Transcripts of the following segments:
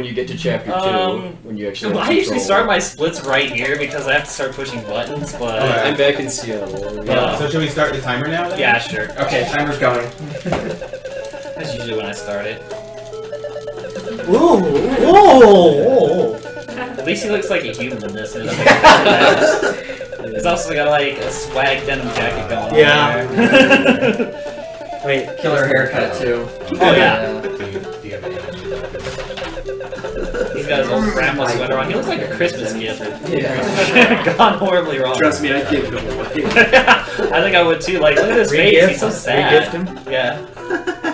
when you get to chapter Um, two, when you actually. I have usually start my splits right here because I have to start pushing buttons, but Alright. I'm back in Seattle. Yeah. So should we start the timer now? Then? yeah, sure. Okay, timer's going. That's usually when I start it. Ooh, ooh, ooh. At least he looks like a human in this. and it doesn't make sense. He's also got like a swag denim jacket going Yeah. on there. Wait, Killer haircut too. oh yeah. Do got his old grandma sweater on. He looks like a Christmas gift. Yeah. Gone horribly wrong. Trust me, I give him away. I think I would too. Like, look at his face. He's so sad. Re-gift him? Yeah.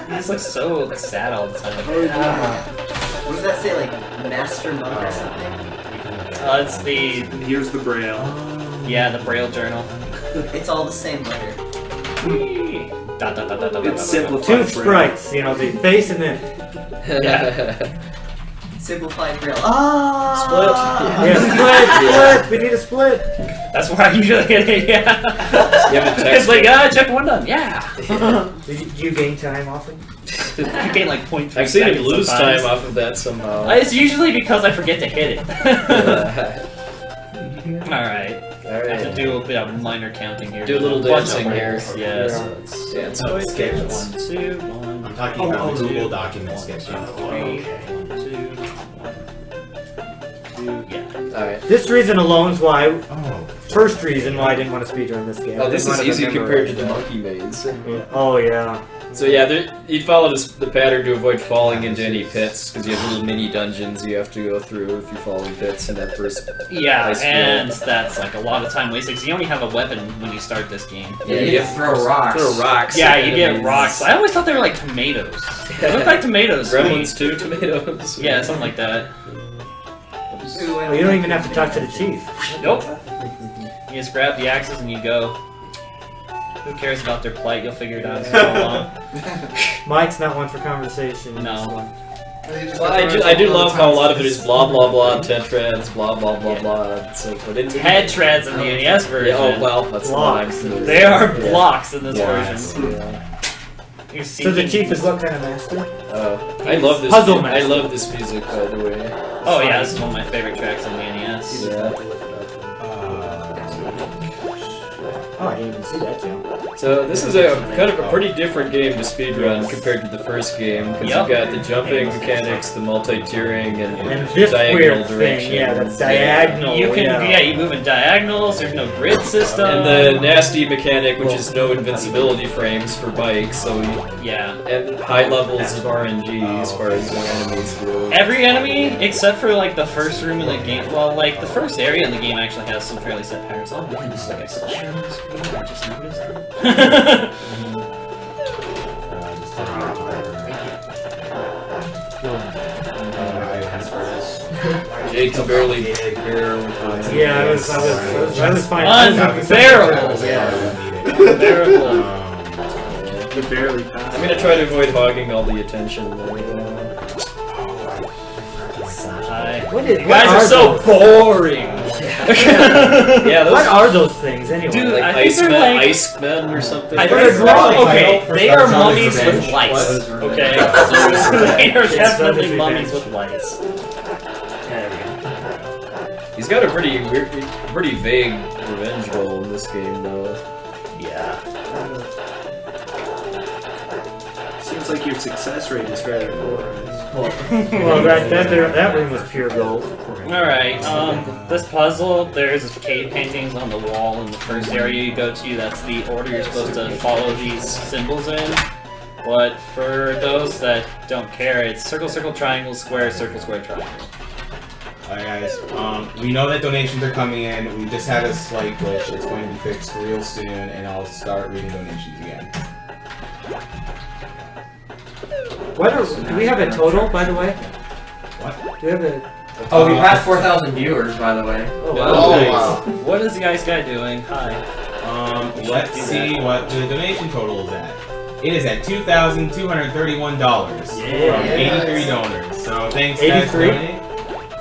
He just looks so sad all the time. Ah. what does that say? Like master monk or something? Uh, it's the here's the braille. yeah the Braille journal. It's all the same letter. Dot, dot, dot, dot, dot, dot, It's dot, dot. simplified. two sprites, you know, the face and then. Yeah. Simplified braille. Ah. Yeah, split, split! We need a split! That's where I usually get it. Yeah. You have a it's like ah, check one done. Yeah. Did you, do you gain time often? I gain like point three I've seen him lose sometimes. time off of that somehow. Uh, It's usually because I forget to hit it. Yeah. Alright. I have to do a little bit of minor counting here. Do a little dancing here. rolls, Yes. So it's dance Oh, with sketches. sketches. One, two, one, I'm talking Oh, about oh, the two. Google document sketch. three, one, two, Thank you one, yeah. Alright. This reason alone is why, Oh. first reason why I didn't want to speedrun this game. Oh, this is easy compared to the monkey maze. Oh, yeah. So yeah, there, you'd follow this, the pattern to avoid falling into any pits, because you have little mini dungeons you have to go through if you fall in pits in that first... Yeah, Nice and that's like a lot of time wasted because you only have a weapon when you start this game. Yeah, you get throw rocks. Throw rocks. Yeah, at you get rocks. I always thought they were like tomatoes. They look like tomatoes. to me. Gremlins too, tomatoes. Yeah, something like that. Ooh, Well, you don't even have to talk to the chief. Nope. You just grab the axes and you go. Who cares about their plight? You'll figure it out as you go along. Mike's not one for conversation. No. Well, I do, I do love how a lot of it is blah blah blah, tetrads, blah blah blah Yeah. blah. So, but it's Head treads in the oh, NES version. Yeah, oh well, that's Blocks. not They are Yeah. blocks in this Blocks, version. yeah. You're So the chief is what kind of master? Oh, I love this. Puzzle mu- I master. love this music, by the way. Oh yeah, this is one of my favorite tracks on the NES. Yeah. Oh, I didn't even see that jump. So this is a kind of a pretty different game to speedrun compared to the first game because Yep. you've got the jumping mechanics, the multi-tiering, and, And this diagonal weird direction. thing, yeah, that's diagonal. You can yeah. yeah, you move in diagonals. There's no grid system. And the nasty mechanic, which is no invincibility frames for bikes, so you, yeah. and high levels of RNG as far as your enemies go. Every enemy, except for like the first room in the game, well, like the first area in the game actually has some fairly set patterns. Oh, man, this is like a slide on the screen. I just noticed. Jake can barely. Yeah, I was, I was, I was, I was fine. I was having some- Unbearable. Unbearable. Um, barely I'm gonna try to avoid hogging all the attention. Though. What is, You guys are so boring. Yeah, those What are those things anyway? Dude, like I think ice they're men, like- ice men or something. I think they're drawing okay. They are mummies with lice. Okay, so they are definitely mummies with lice. There we go. He's got a pretty weird, pretty vague revenge goal in this game, though. Yeah. Seems like your success rate is rather poor. well, that, that, that room was pure gold. Alright, um, this puzzle, there's cave paintings on the wall in the first area you go to. That's the order you're supposed to follow these symbols in. But for those that don't care, it's circle, circle, triangle, square, circle, square, triangle. Alright guys, um, we know that donations are coming in. We just had a slight glitch. It's going to be fixed real soon, and I'll start reading donations again. What are, do we have a total, by the way? What? Do we have a... Oh, we passed 4,000 viewers, by the way. Oh, wow. wow. nice. wow. What is the ice guy doing? Hi. Um, let's see that. what the donation total is at. It is at two thousand two hundred thirty-one dollars from Yeah. eighty-three donors. So thanks, guys. for 83? donating.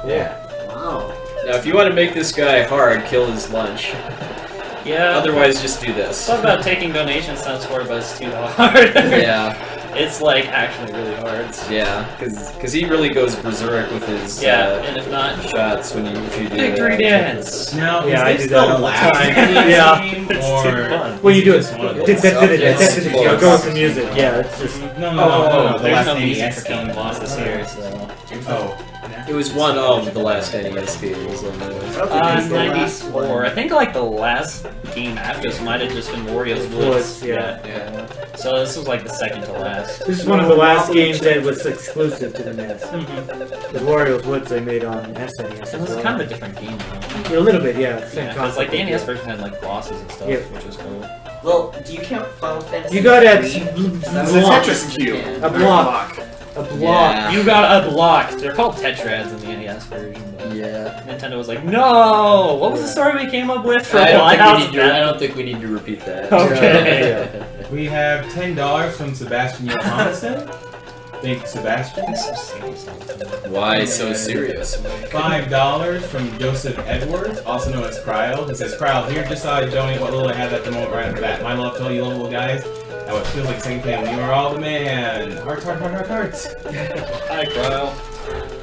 Yeah. Wow. Now, if you want to make this guy hard, kill his lunch. Yeah. Otherwise, just do this. Thought about taking donations sounds for but it's too hard. yeah. It's like actually really hard. Yeah, because he really goes berserk with his Yeah, uh, and if not, shots when you if you do victory that. dance. Now, Yeah, I do that all the time. Yeah. game, It's or too fun. Well, you do it. Just one of those? that, did it, Yes, that, did it, close. go with the music. Yeah, it's just. No, no, Oh, no, no, no, the there's last no music for killing game. bosses here, so. Oh, It was one of the last NES games on the. I don't Uh, the last 94. I think like the last game after this might have just been Wario's Woods. Woods, yeah. Yeah. So this was like the second to last. This is one of the last games that was exclusive to the NES. Mm-hmm. The Wario's Woods they made on SNES. It as was well. kind of a different game though. a little bit, yeah. Same Yeah, because like the NES version had like bosses and stuff, Yeah. which was cool. Well, do you count Final Fantasy? You got a. Tetris cube. A block. A block. Yeah. You got a block. They're called Tetrads in the NES version. But Yeah. Nintendo was like, no. What was the story we came up with for I don't, think we need to, I don't think we need to repeat that. Okay. we have ten dollars from Sebastian Johansson. Thank you, Sebastian. So serious all the time. Why so serious? Five dollars from Joseph Edwards, also known as Cryo. He says, "Cryo, here just thought I'd donate what little I have at the moment right off the bat. My love to all you lovable guys. That what feels like same thing you are all the man. Heart, heart, heart, heart, heart. Hi, Cryo.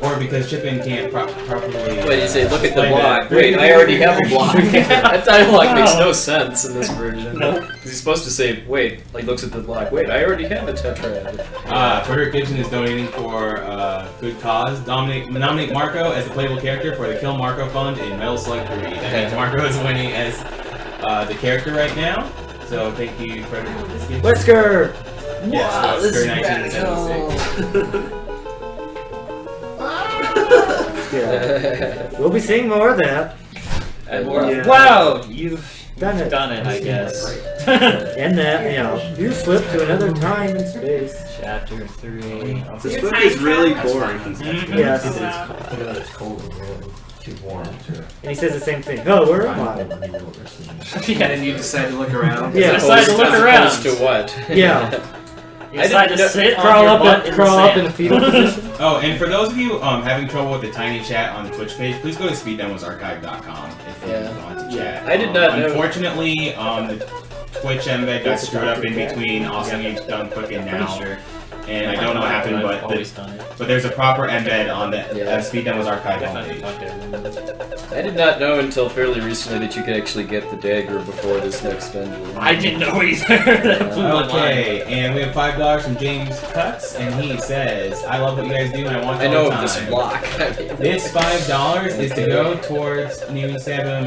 Or because Chippin can't pro- properly. Wait, you say, look at the block. that. Wait, I already have a block. that dialogue makes No. sense in this version. No. He's supposed to say, wait, like looks at the block. Wait, I already have a tetrad. Uh, Frederick Gibson is donating for uh, good cause. Nominate, nominate Marco as the playable character for the Kill Marco Fund in Metal Slug 3. That means Marco is winning as uh, the character right now. So thank you, Frederick Gibson. Whisker! Yes, Wow, Wesker this is 1976. Yeah. We'll be seeing more of that. And more. Yeah. Wow, you've Done it. done it, I guess. And that, you know, you slip to another time and space. Chapter three. This book is really boring. Yes. And he says the same thing. Oh, where am I? yeah, And you decide to look around. Yeah. Decide to look around. opposed to what? Yeah. you I decide to know- sit Crawl on your up, butt in, in crawl the up in a sand. fetal position. Oh, and for those of you um, having trouble with the tiny chat on the Twitch page, please go to speeddemosarchive.com if you want to chat. I did Um, not know- Unfortunately, um, the Twitch embed got screwed up in between Awesome Games Done Quick and Now. sure. And I don't know what happened, but the, always done it. but there's a proper embed on the Yeah. Speed Demos Archive Definitely homepage. talk to everyone. I did not know until fairly recently that you could actually get the dagger before this next dungeon. I didn't know either. that blew my mind. Okay, and we have five dollars from James Cuts, and he says, "I love what you guys do, and I want I all know the of this block. This five dollars is to go towards New Seven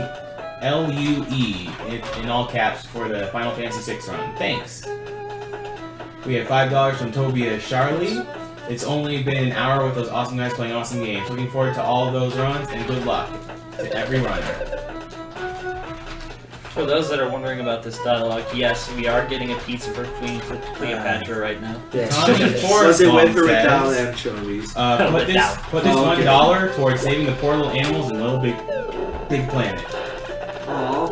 L U E in, in all caps for the Final Fantasy VI run. Thanks. We have five dollars from Tobia Charlie. It's only been an hour with those awesome guys playing awesome games. Looking forward to all those runs and good luck to every runner. For those that are wondering about this dialogue, yes, we are getting a pizza for Queen for Cleopatra right now. Yeah. Tommy Was it with Forsbaum or without says, anchovies? uh, put this Without. put this Oh, one okay. dollar towards saving the poor little animals in Little Big Big Planet. Aw.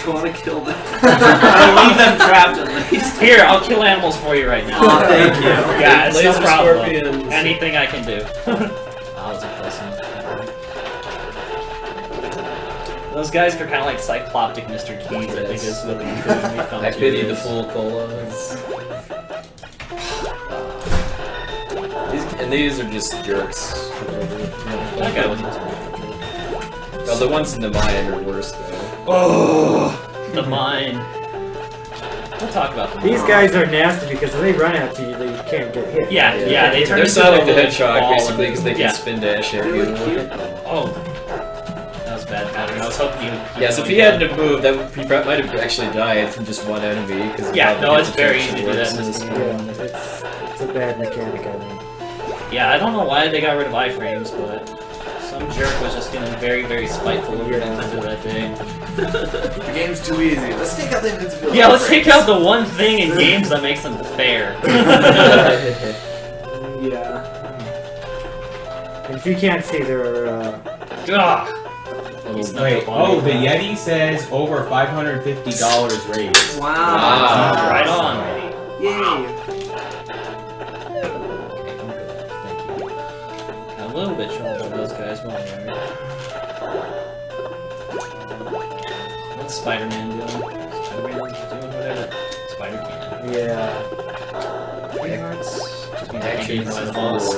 Do you want to kill them? I'll leave them trapped at least. Here, I'll kill animals for you right now. Aw, thank you. Yeah, it's no problem. scorpions. Anything I can do. that was impressive. Those guys are kind of like cycloptic Mr. Keys, I think is what they usually come I pity the is. fool colas. And these are just jerks. That guy wasn't too bad. Well, the ones in the mine are worse though. Oh, The mine. We'll talk about them. These guys are nasty because when they run at you, they can't get hit. Yeah, yeah, they turn They're into Sonic a the little Hedgehog ball basically because they can yeah. spin dash at you. Oh, that was bad pattern. I was hoping you. Yeah, so if he hadn't have moved, that would, he prob- might have actually died from just one enemy. Cause Yeah, no, it's very easy to do that in this game. Yeah, it's, it's a bad mechanic, I mean. Yeah, I don't know why they got rid of iframes, but some jerk was just feeling very, very spiteful over Yeah. Nintendo that day. The game's too easy. Let's take out the invincibility. Yeah, let's take out the one thing in games that makes them fair. Yeah. And if you can't see, there are, uh, Ugh. Wait. up Oh, the Yeti says over five hundred fifty dollars raised. Wow. Wow. Right on. Yay. A little bit sure about those guys, won't What's Spider-Man doing? Spider-Man doing whatever Spider-Man. yeah. Just means Action I can is boss.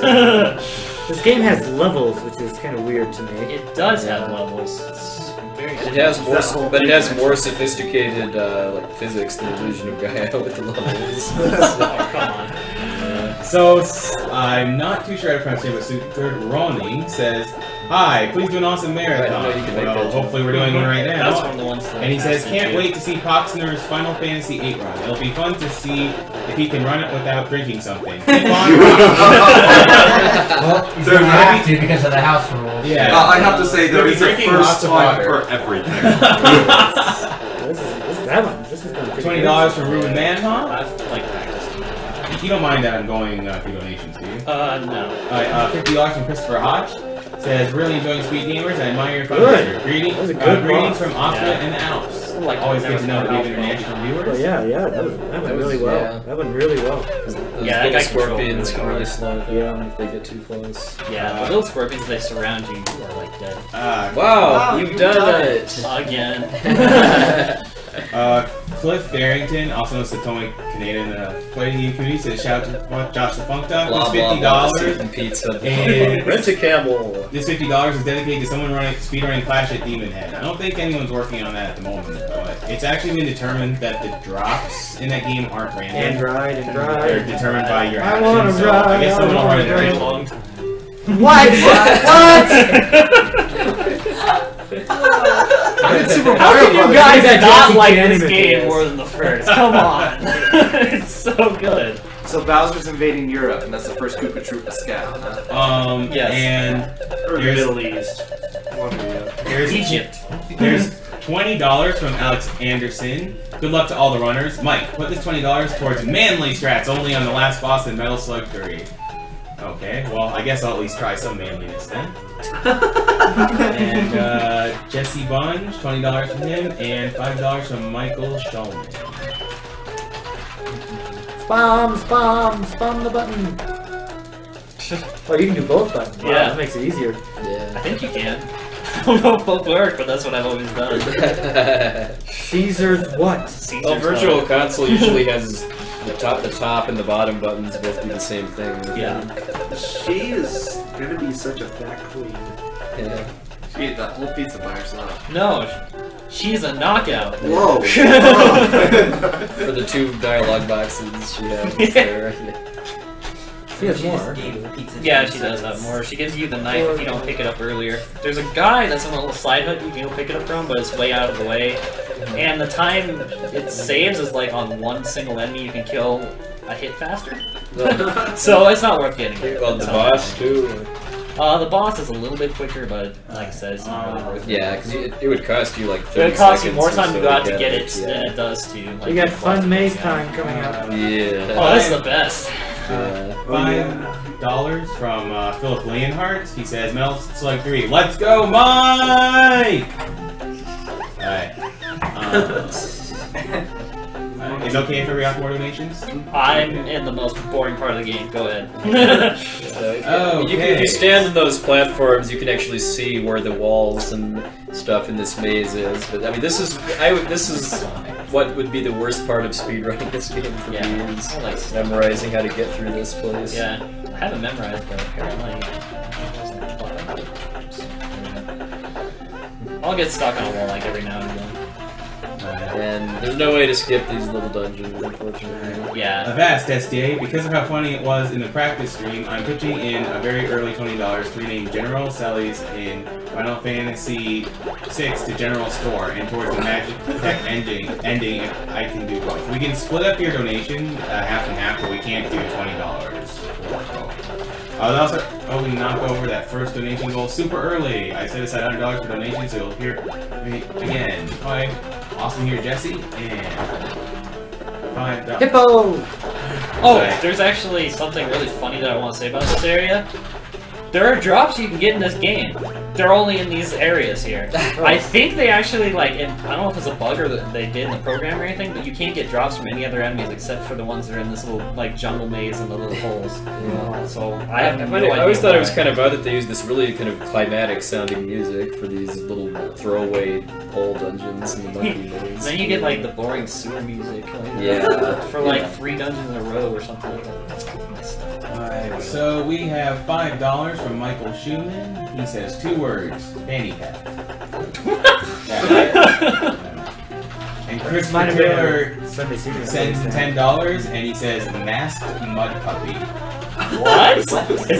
This game has levels, which is kind of weird to me. it does have levels. It's very It has more, That but it has right? more sophisticated uh, like physics than Illusion of Gaia with the levels. oh, come on. So, I'm not too sure how to pronounce it, but Super Ronnie says, Hi, please do an awesome marathon. Right, no, you can make well, hopefully we're doing one right now. That's one of the ones that And he says, can't wait to see Poxner's Final Fantasy 8 run. It'll be fun to see if he can run it without drinking something. Keep on Well, he's So gonna maybe- have to because of the house rules. Yeah. Uh, I have to say there He'll be is a first time for everything. This is, this is that one. This is Twenty dollars from Ruben Manhon. I've like practiced. You don't mind that I'm going uh, through donations, do you? Uh, no. Alright, uh, fifty dollars from Christopher Hodge. Says really enjoying Speed Gamers. I admire your Good. fundraiser. Greetings, That was a uh, good greetings from Oscar Yeah. and the Alps. Like, Always good to know that we have found out international Oh, viewers. yeah, yeah, that, was, that went That was- really well. yeah. That went really well. Those Yeah, that little guy scorpions controlled can really really slow it Yeah. if they get too close. Yeah, Uh, the little scorpions they surround you, you are like dead. Uh, Wow, Wow, you've you've done, done it! Again. Uh, Cliff Barrington, also known as Satomi Canadian, uh, playing you Cootie, says shout out to Josh the Funk Duck. Blah, This blah, fifty blah, dollars. Stephen Pizza. And- Rent a camel. This fifty dollars is dedicated to someone running speedrunning Clash at Demonhead. I don't think anyone's working on that at the moment, but it's actually been determined that the drops in that game aren't random. And random. ride and They're determined by your I actions. wanna so ride, I guess someone will run it very ride. long. What? Super How Mario can you guys not Jesse like Cannon this is. game more than the first? Come on. it's so good. So Bowser's invading Europe, and that's the first Koopa Troopa scout. Huh? Um, Yes. and Or Here's- Middle East. there's Egypt. There's twenty dollars from Alex Anderson. Good luck to all the runners. Mike, put this twenty dollars towards manly strats only on the last boss in Metal Slug 3. Okay, well I guess I'll at least try some manliness then. and uh, Jesse Bunge, twenty dollars from him, and five dollars from Michael Shulman. Spam, spam, spam the button. Oh, you can do both buttons. Wow, Yeah. That makes it easier. Yeah. I think you can. I don't know if both work, but that's what I've always done. Caesar's what? Caesar's well, Virtual Console usually has the top, the top, and the bottom buttons both do the same thing. Yeah. She is gonna be such a fat queen. Yeah. She ate that whole pizza by herself. No, she's a knockout. Whoa! For the two dialogue boxes she has there. She has She just more. gave pizza Yeah, she does have more. She gives you the knife if you don't pick it up earlier. There's a guy that's on a little side hook you can go pick it up from, but it's way out of the way. And the time it saves is like on one single enemy you can kill a hit faster. So it's not worth getting it. Well, the It's not boss too. Uh, the boss is a little bit quicker, but like I said, it's not really worth it. Yeah, because it, it would cost you like. It 30 would cost you more time so to go out to get get it yeah. than it does to. Like, We got fun maze time coming up. Yeah. Oh, this is the best. Yeah. Five dollars from uh, Philip Leonhardt. He says Metal Slug 3. Let's go, Mike! Alright. Um, uh, is it okay if I react more donations? I'm in the most boring part of the game. Go ahead. So, you can, if you stand in those platforms, you can actually see where the walls and stuff in this maze is. But I mean, this is I this is what would be the worst part of speedrunning this game for Yeah. me is I like memorizing how to get through this place. Yeah, I haven't memorized, but apparently. I'll get stuck on a wall like every now and then. And there's no way to skip these little dungeons, unfortunately. Yeah. Avast SDA, because of how funny it was in the practice stream, I'm pitching in a very early $20 to rename General Celes in Final Fantasy VI to General Store and towards the Magic Tech ending, ending if I can do both. We can split up your donation uh, half and half, but we can't do $20 for both. I was also hoping to knock over that first donation goal super early. I set aside $100 for donations, so you'll hear me again. Hi, awesome here, Jesse, and five dollars. Hippo! Oh, Right. there's actually something really funny that I want to say about this area. There are drops you can get in this game. They're only in these areas here. I think they actually like. And I don't know if it's a bug or that they did in the program or anything, but you can't get drops from any other enemies except for the ones that are in this little like jungle maze and the little holes. So I have I, no find it- idea. I always thought it was kind of odd that they used this really kind of climatic sounding music for these little throwaway hole dungeons in the monkey maze. Then you get like the boring sewer music. Like, Yeah. For like three dungeons in a row or something like that. Alright, so we have five dollars from Michael Schumann. He says two words: fanny pack. And Chris Might have been Taylor Sunday secret. sends ten dollars, and he says masked mud puppy. What? Is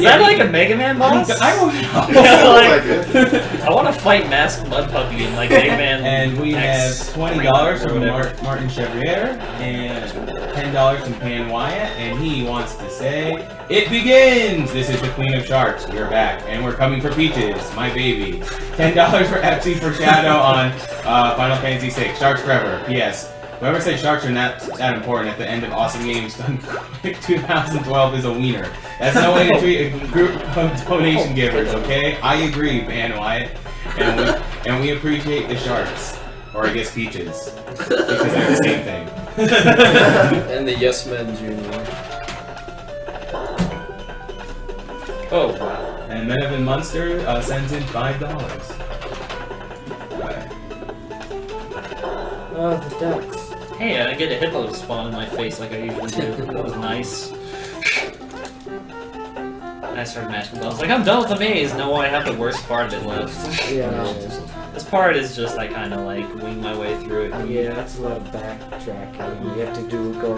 that like a Mega Man boss? I don't Yeah, know. like, I want to fight Masked Mud Puppy in like Mega Man. And we X have twenty dollars from. Mar- Martin Chevrier and ten dollars from Pan Wyatt, and he wants to say, "It begins." This is the Queen of Sharks. We're back, and we're coming for Peaches, my baby. Ten dollars for Epsy for Shadow on uh, Final Fantasy VI. Sharks forever. P.S. Whoever said sharks are not that important at the end of Awesome Games Done Quick 2012 is a wiener. That's no way to treat a group of donation givers, okay? I agree, Pan Wyatt. And we, and we appreciate the sharks. Or I guess peaches. Because they're the same thing. and the Yes Men Junior. Oh wow. and Menevan Munster uh, sends in five dollars. Oh, the ducks. Hey, I get a hippo to spawn in my face like I usually do. That was nice. I started matching was like, I'm done with the maze. No, I have the worst part of it left. Yeah. This part is just I kind of like wing my way through it. Yeah, that's a lot of backtracking. You have to do go.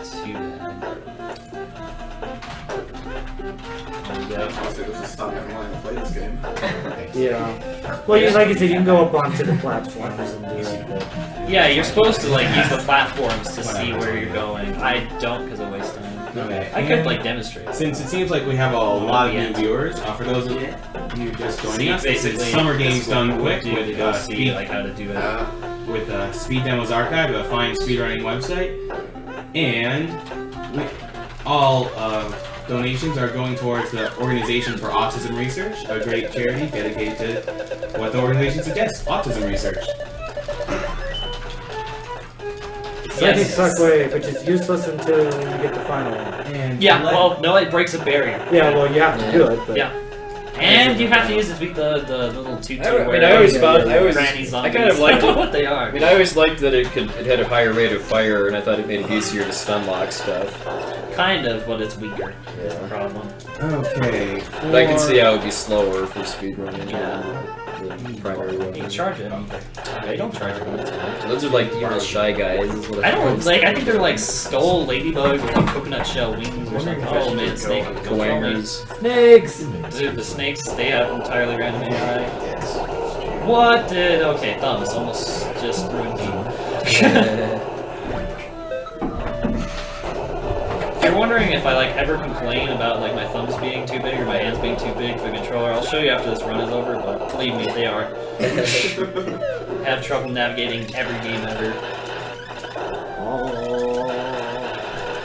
It's too bad. There we go. Honestly, this is stop me from wanting to play this game. Yeah. Well, you, like I said, you can go up onto the platforms and do it. Yeah, you're supposed to like use the platforms to see where you're going. I don't because I waste time. Okay. I could like demonstrate. Since it seems like we have a lot of new viewers, uh, for those of you just joining See, us, this is basically, Summer Games Done Quick do with go uh, see speed, like how to do it. Uh, with uh, Speed Demos Archive, a fine speedrunning website, and we, all uh, donations are going towards the Organization for Autism Research, a great charity dedicated to what the organization suggests: autism research. Psychic Yes. Shockwave, which is useless until you get the final one. And Yeah, well, no, it breaks a barrier. Yeah, well, you have to do it, but. Yeah. And you have to use the the, the little tutu I, I mean, I always found, yeah, I always, I kind of liked it. what they are. I mean, I always liked that it could, it had a higher rate of fire, and I thought it made it easier to stun lock stuff. Kind of, but it's weaker. Is the Yeah. problem. Okay. But I can see how it'd be slower for speedrunning Yeah. Than the primary weapon. can charge it. They don't charge it. Those are like evil shy guys. I don't like. I think they're like skull ladybugs with like coconut shell wings or something. Oh man, snake. Don't kill me. Kawangers. Snakes! Dude, the snakes they have entirely random AI. What did? Okay, thumbs almost just ruined me. you're wondering if I like ever complain about like my thumbs being too big or my hands being too big for the controller, I'll show you after this run is over. But believe me, they are. I have trouble navigating every game ever.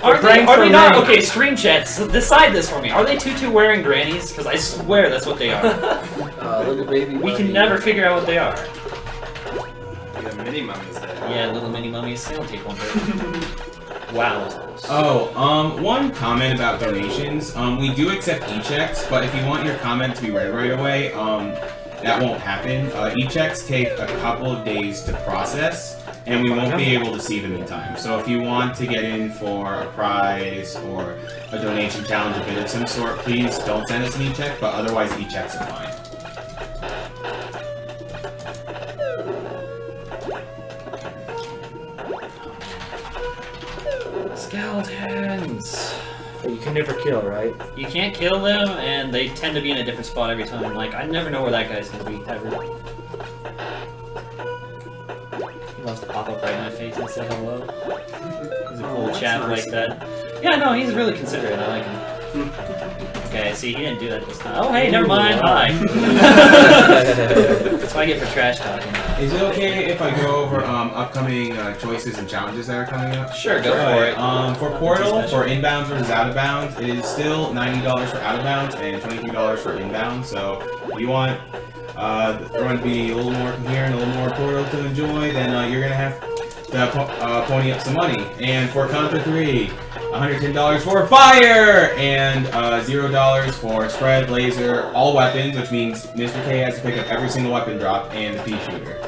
Are they, are they not? Okay, stream chats, decide this for me. Are they tutu wearing grannies? Because I swear that's what they are. Uh, little baby. we can never figure out what they are. the mini mummies there. Yeah, little mini mummies, they don't take one hit. wow. Oh, um, one comment about donations. Um, we do accept e-checks, but if you want your comment to be read right away, um, that won't happen. Uh, e-checks take a couple of days to process, and we won't be able to see them in time. So if you want to get in for a prize or a donation challenge, a bid of some sort, please don't send us an e-check, but otherwise e-checks are fine. You can never kill, right? You can't kill them, and they tend to be in a different spot every time. Like, I never know where that guy's gonna be, ever. He loves to pop up right in my face and say hello. He's a Oh, cool that's chap nice. like that. Yeah, no, he's really considerate. I like him. Okay, see, he didn't do that this time. Oh, hey, never mind. Hi. That's what I get for trash talking. Is it okay if I go over um, upcoming uh, choices and challenges that are coming up? Sure, go for Alright, it. Um, for Portal, for inbounds versus out of bounds, it is still ninety dollars for out of bounds and twenty-two dollars for inbound. So if you want uh, the run to be a little more coherent, a little more Portal to enjoy, then uh, you're gonna have to uh, pony up some money. And for Contra Three, $110 for fire and uh, $0 for spread, laser, all weapons, which means Mr. K has to pick up every single weapon drop and the pea shooter.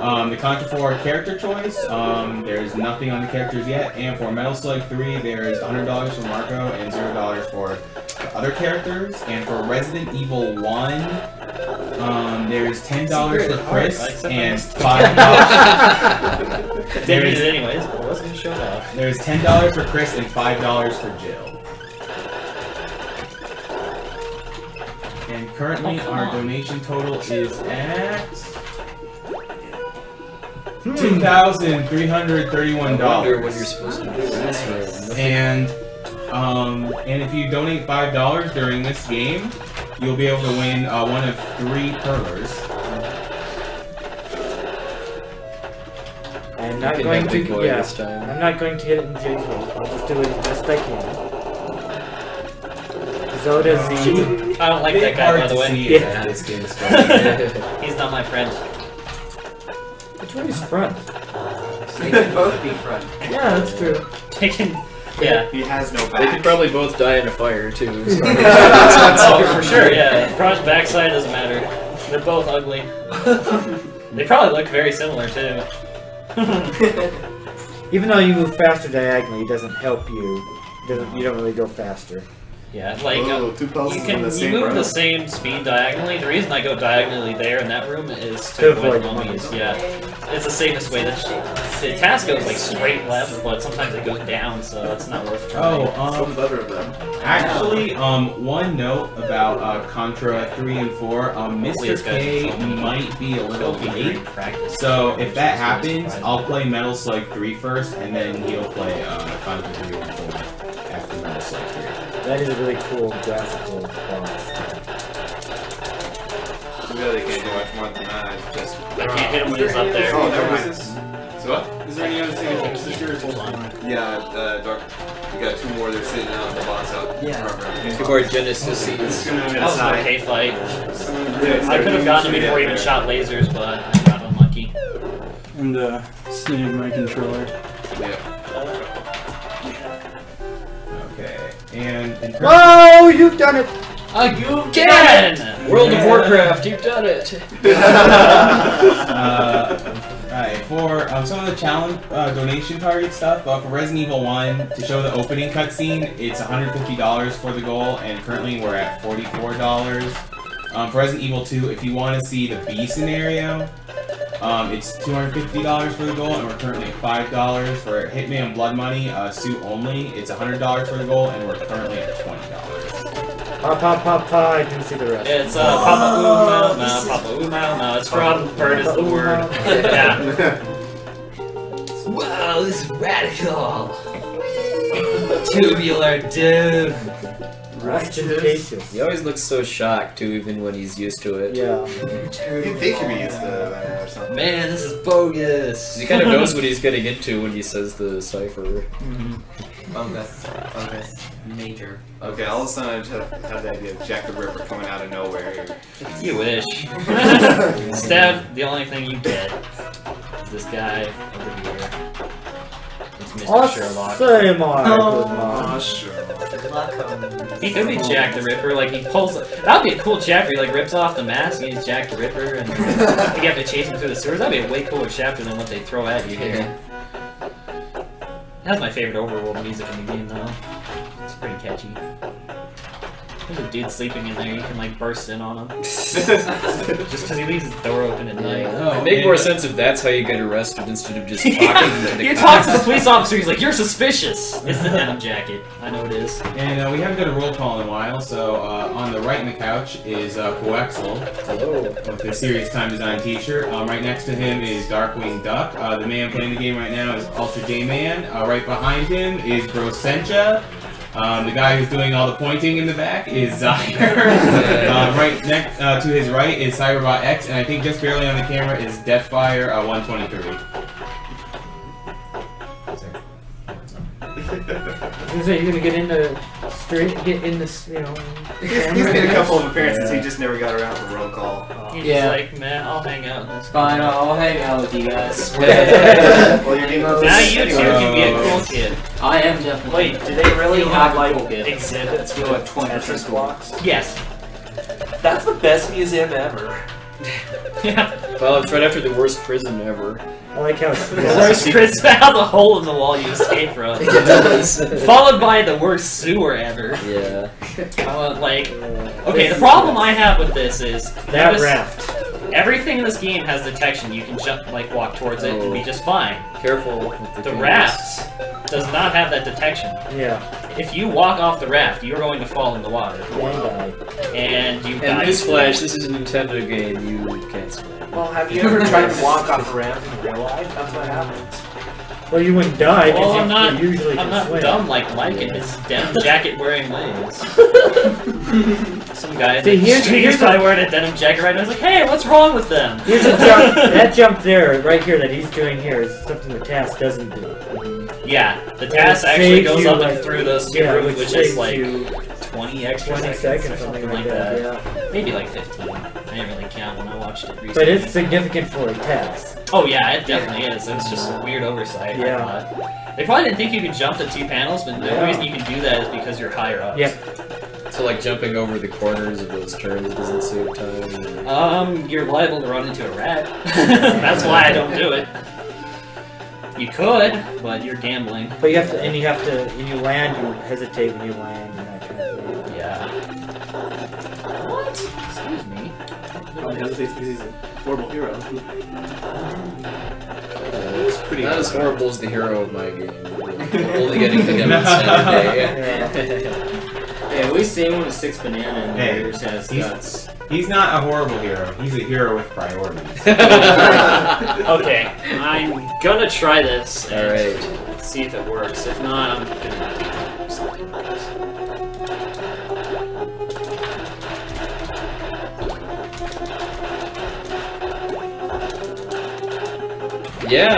Um, the Contra 4 character choice, um, there's nothing on the characters yet. And for Metal Slug 3, there's $100 for Marco and $0 for the other characters. And for Resident Evil 1, um, there's $10 for Chris and $5. Didn't it anyways, but I was gonna show it off. There's ten dollars for Chris and five dollars for Jill. And currently, Oh, our on. donation total is at two thousand three hundred thirty-one I wonder what dollars. you're supposed to do in. And um, and if you donate five dollars during this game, you'll be able to win uh, one of three perlers. I'm not going to. Big yeah, this time. I'm not going to get it in J hole. I'll just do it as best I can. Zoda Z. I don't like that guy, by the way. see Yeah. if this game is starting. He's not my friend. Which one is front? They could both be front. Yeah, that's true. They can, yeah. He has no They back. could probably both die in a fire too. so- oh, for sure, yeah. Front, backside doesn't matter. They're both ugly. they probably look very similar too. Even though you move faster diagonally, it doesn't help you. It doesn't. You don't really go faster. Yeah, like two you can the you move row. the same speed diagonally. The reason I go diagonally there in that room is to, To avoid avoid mummies. Yeah, it's the safest way. That the task goes like straight left, but sometimes it goes down, so it's not worth trying. Oh, So um, clever of them. Actually, um, one note about uh, Contra 3 and 4, um, Mr. K might be a little It'll late. practice. So if that happens. I'll play Metal Slug 3 first, and then he'll play uh, Contra 3 and 4 after Metal Slug 3. That is a really cool graphical boss. Too bad they can't do much more than that. It's just. I can't hit him when he's up there. Oh, never mind. So what? Is there any other thing to finish this year? Hold on. Yeah, uh, Dark. You got two more. They're sitting out in the box out. Yeah. front Two row. more Genesis seeds. That was an okay fight. Yeah, I could have gotten him before he even shot lasers, but I got unlucky. And uh, snag my controller. Yeah. Okay, and in terms Whoa! You've done it. Again! World of Warcraft, you've done it. uh, right, for um, some of the challenge uh, donation target stuff, uh, for Resident Evil 1, to show the opening cutscene, it's $150 for the goal, and currently we're at $44. Um, for Resident Evil 2, if you want to see the B scenario, um, it's $250 for the goal, and we're currently at $5. For Hitman Blood Money, uh, suit only, it's $100 for the goal, and we're currently at $20. Pa pa pa pa. I didn't see the rest. It's uh, Papa Uma, no, Papa Uma, no, it's from Bird is the word. yeah. Wow, this is radical. Tubular dude. Rest. He always looks so shocked too, even when he's used to it. Yeah. You'd think you'd be used to that or something. Man, this is bogus. He kind of knows what he's getting into when he says the cipher. Fungus. Fungus. Major. Okay, all of a sudden I just have, have the idea of Jack the Ripper coming out of nowhere. You wish. Instead, the only thing you get is this guy over here. It's Mr. Sherlock. Say my Oh. good man. sure. Good luck, He could be Jack the Ripper, like he pulls. That'd be a cool chapter. He like rips off the mask and he's Jack the Ripper, and you have to chase him through the sewers. That'd be a way cooler chapter than what they throw at you here. That's my favorite overworld music in the game, though. It's pretty catchy. There's a dude sleeping in there. You can like burst in on him just because he leaves his door open at night. Oh, It'd make more sense if that's how you get arrested instead of just talking to the he cops. to the police officer. He's like, "You're suspicious." It's the denim jacket. I know it is. And uh, we haven't done a roll call in a while, so uh, on the right in the couch is uh, Coexel Hello. with the Serious Time Design t-shirt. Um, right next to him is Darkwing Duck. Uh, the man playing the game right now is Ultra J Man. Uh, right behind him is Brosencha. Um, the guy who's doing all the pointing in the back is Zyre. uh, right next uh, to his right is Cyberbot X, and I think just barely on the camera is Deathfire uh, 123. Is it you gonna get into straight, get in this, you know? He's, he's made a couple of appearances. He just never got around to roll call. He's Yeah. like, man, I'll hang out in this. Fine, I'll, I'll hang out with you guys. well, you're Now you two can be a cool kid. I am definitely. Wait, do they really You have are like cool kid. exhibits with like Tetris blocks? Yes. That's the best museum ever. Yeah. Well, it's right after the worst prison ever. I like how. the Worst prison has a hole in the wall you escape from. Followed by the worst sewer ever. yeah. Uh, like, okay, the problem I have with this is that notice raft. Everything in this game has detection. You can jump, like, walk towards it and be Oh. just fine. Careful. with The cameras. raft does not have that detection. Yeah. If you walk off the raft, you're going to fall in the water, One guy. and you And die. newsflash, this flash, this is a Nintendo game. You can't swim. Well, have you ever tried to walk off a raft in real life? That's what happens. Well, you wouldn't die because Well, you, I'm not- you usually I'm not swim. dumb like Mike and his denim jacket wearing legs. Some guy in See, the here's- street here's is probably wearing a denim jacket right now. I was like, hey, what's wrong with them? Here's a jump. that jump there, right here, that he's doing here, is something the task doesn't do. Yeah, the It task actually goes up like- and through those two Yeah, rooms, which which is like 20 extra 20 seconds, seconds, or something like that. Yeah. Maybe like 15. I didn't really count when I watched it recently. But it's significant for a task. Oh yeah, it definitely is. It's just a weird oversight. I Yeah. thought. They probably didn't think you could jump the two panels, but the Yeah. only reason you can do that is because you're higher up. Yeah. So like jumping over the corners of those turns doesn't save time. Um, you're liable to run into a rat. That's why I don't do it. You could, but you're gambling. But you have to, and you have to, when you land, you hesitate when you land and that kind of thing. Yeah. What? Excuse me. Probably hesitates because he's a horrible hero. It's pretty not as horrible as the hero of my game. Only getting the demon Saturday. Hey, at least anyone with six banana and Hey, yours has he's- guts. He's not a horrible hero. He's a hero with priorities. Okay, I'm gonna try this and right. see if it works. If not, I'm gonna Yeah.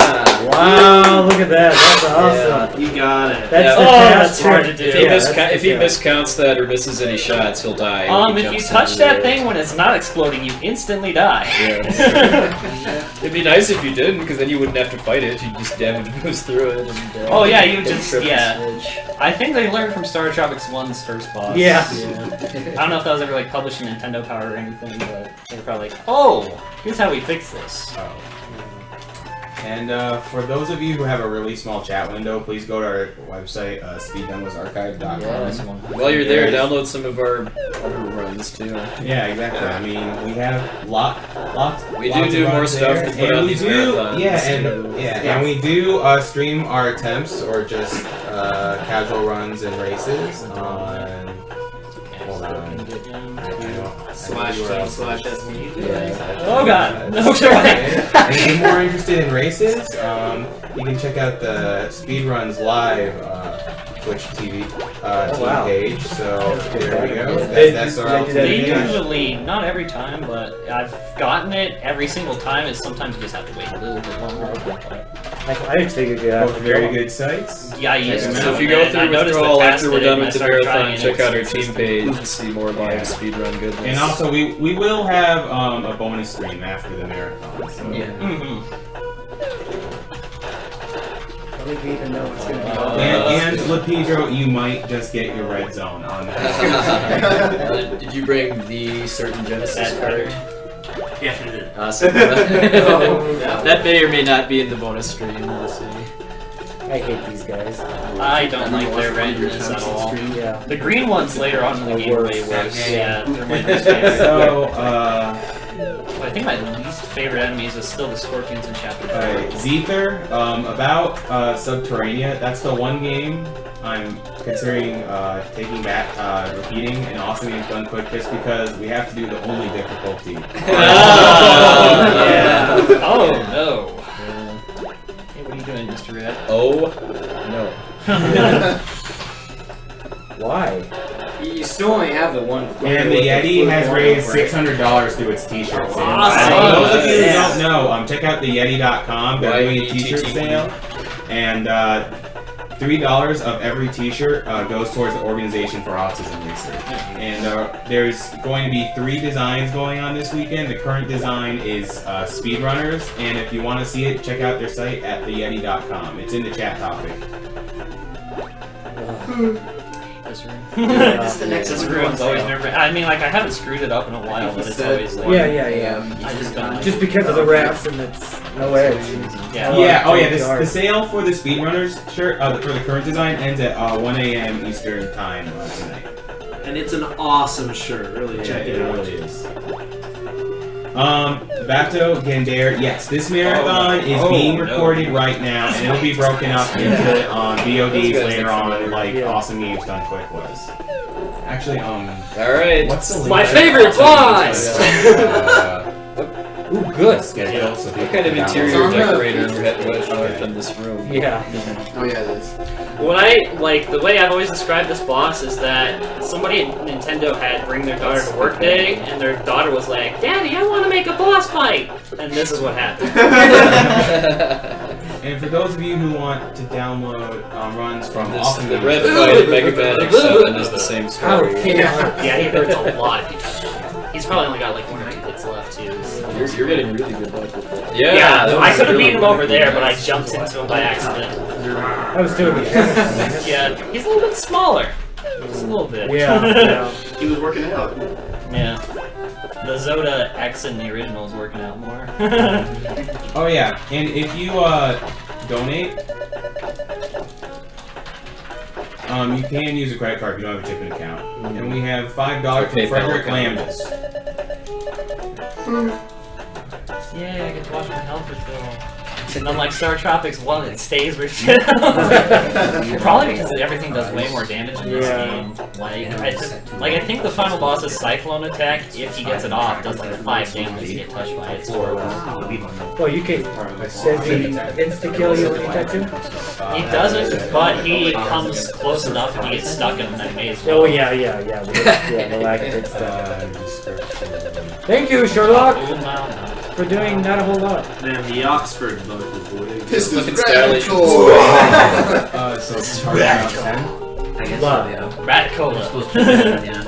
Wow, look at that. That's awesome. You got it. That's Yeah. the Oh, task that's hard trick. to If do. he, Yeah, misca- if he miscounts that or misses any shots, he'll die. Um, He if you touch that the- thing when it's not exploding, you instantly die. It'd be nice if you didn't, because then you wouldn't have to fight it. You just damage moves through it. And, uh, Oh, yeah, you just- yeah. I think they learned from Star Tropics 1's first boss. Yeah. I don't know if that was ever like published in Nintendo Power or anything, but they were probably like, oh, here's how we fix this. Oh. And uh, for those of you who have a really small chat window, please go to our website, uh, speeddemosarchive.com. Yeah. While you're there, download some of our other runs too. Yeah, exactly. I mean, we have lot, lots. We do lots do of more stuff there, to put and on we these do, marathons, Yeah, so- and yeah, and we do uh, stream our attempts or just uh, casual runs and races on. Hold on. I know- I Slash know T URL. slash SB. Oh, God. No, sure. and if you're more interested in races, um, you can check out the Speedruns Live uh, Twitch TV uh, Oh, team wow. page. So there we go. They- That's, that's our they They usually, not every time, but I've gotten it every single time. Is sometimes you just have to wait a little bit longer. Like, I just figured you had Both very good sites. Yeah, I used to. So if you go through noticed the withdrawal task after we're done with the marathon, check out our team page to see more live Yeah. speedrun goodness. And also, we we will have um, a bonus stream after the marathon. So. Yeah. Even know what's gonna be Uh. And, and Lepidro, you might just get your red zone on that. Uh, did you bring the certain Genesis That card? Yes, you did. Awesome. Oh, that may or may not be in the bonus stream. We'll see. I hate these guys. I don't like their randomness at all. Yeah. The green ones later on in the Are game worse. way worse. Okay. Yeah, they're my favorite. so, uh, I think my least favorite enemies is still the scorpions in chapter Alright, four. Zether, um, about uh, Subterranea, that's the one game I'm considering uh, taking back, uh, repeating an awesome game done quick just because we have to do the only difficulty. Oh, yeah. Oh no. Hey, what are you doing, Mr. Red? Oh no. Why? You you still only have the one. And the Yeti has raised six hundred dollars through its T-shirt sale. Awesome. Those of you who don't know, um, check out the Yeti.com. They're doing a T-shirt sale, and uh, three dollars of every T-shirt uh, goes towards the Organization for Autism Research. And uh, there's going to be three designs going on this weekend. The current design is uh, Speedrunners, and if you want to see it, check out their site at theyeti.com. It's in the chat topic. This room. Yeah. This is the next This room's always nerve I mean, like, I haven't screwed it up in a while, but it's always like. Yeah, yeah, yeah. I just don't like Just because of the wraps and it's no edge. Yeah. Oh, yeah, oh yeah, this, the sale for the Speedrunners shirt uh, for the current design ends at uh, 1 a.m. Eastern time tonight. And it's an awesome shirt. Really Yeah, check it it out. really is. Um, Bato Gander, yes, this marathon is Oh, being no. recorded right now, and it'll be broken up into um, VODs later on, like Yeah. Awesome Games Done Quick was. Actually, um, All right. what's the link? My to favorite Awesome boss! Done Ooh, good. Quick schedule? So What kind of people can interior download on the- decorator had was worked on this room? Yeah. Oh yeah, it is. What I like, the way I've always described this boss is that somebody at Nintendo had bring their daughter to work day, and their daughter was like, "Daddy, I want to make a boss fight," and this is what happened. And for those of you who want to download um, runs from This, Awesome the red Done fight Quick- at Mega Man X7 is the same story. Oh, yeah. yeah, he hurts a lot if you touch him. He's probably only got like You're, you're getting really good luck with that. Yeah, Yeah, that I could have really beat him over there, but I jumped into him by accident. I was doing it. Yeah, he's a little bit smaller. Just a little bit. Yeah, yeah. He was working out. Yeah. The Zoda X in the original is working out more. Oh yeah, and if you uh, donate, um, you can use a credit card if you don't have a tipping account. And we have five dollars from Frederick PayPal account. Lambus. Yeah, I get to watch my health refill. And unlike Star Tropics 1, it stays refilled. Probably because everything does way more damage in this Yeah. game. Like I, just, like, I think the final boss's Cyclone attack, if he gets it off, does like 5 damage if you get touched by it. It's horrible. Well, you can. Does he insta kill you when you touch him? He doesn't, but he comes close enough if you get stuck in him, then may as well. Oh yeah, yeah, yeah. the- Yeah, the lactic stuff. Uh. Thank you, Sherlock, no, no. For doing not a whole lot. Man, the Oxford book is way. This Look is at Stanley. radical. Uh, so it's hard about ten. I guess Love. so, yeah. Radicola. Supposed to be better, yeah.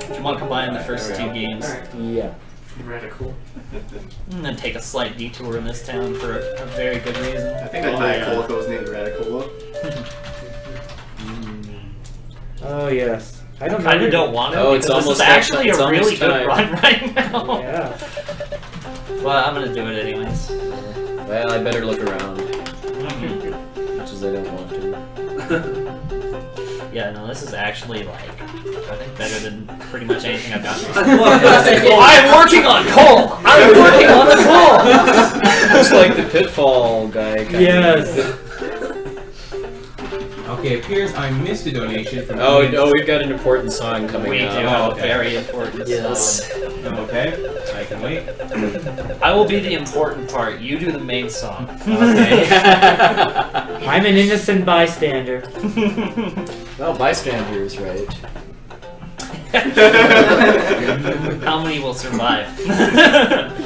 If you want to combine the first two games, Yeah. Radical. and then take a slight detour in this town for a, a very good reason. I think that Oh, Diet yeah. Cola was named Radicola. Oh yes. I don't kind know. of don't want to. Oh, it's almost this is actually it's a almost really good time. run right now. Yeah. well, I'm gonna do it anyways. Well, I better look around, much as I don't want to. Yeah, no, this is actually like I think better than pretty much anything I've gotten. I'm working on coal. I'm working on the coal. Looks like the pitfall guy. kinda. Yes. Okay, it appears I missed a donation from. Oh, oh, we've got an important song coming We do up. have a okay. very important Yes. song. Okay, I can wait. I will be the important part. You do the main song. I'm an innocent bystander. Well, bystander is right. How many will survive?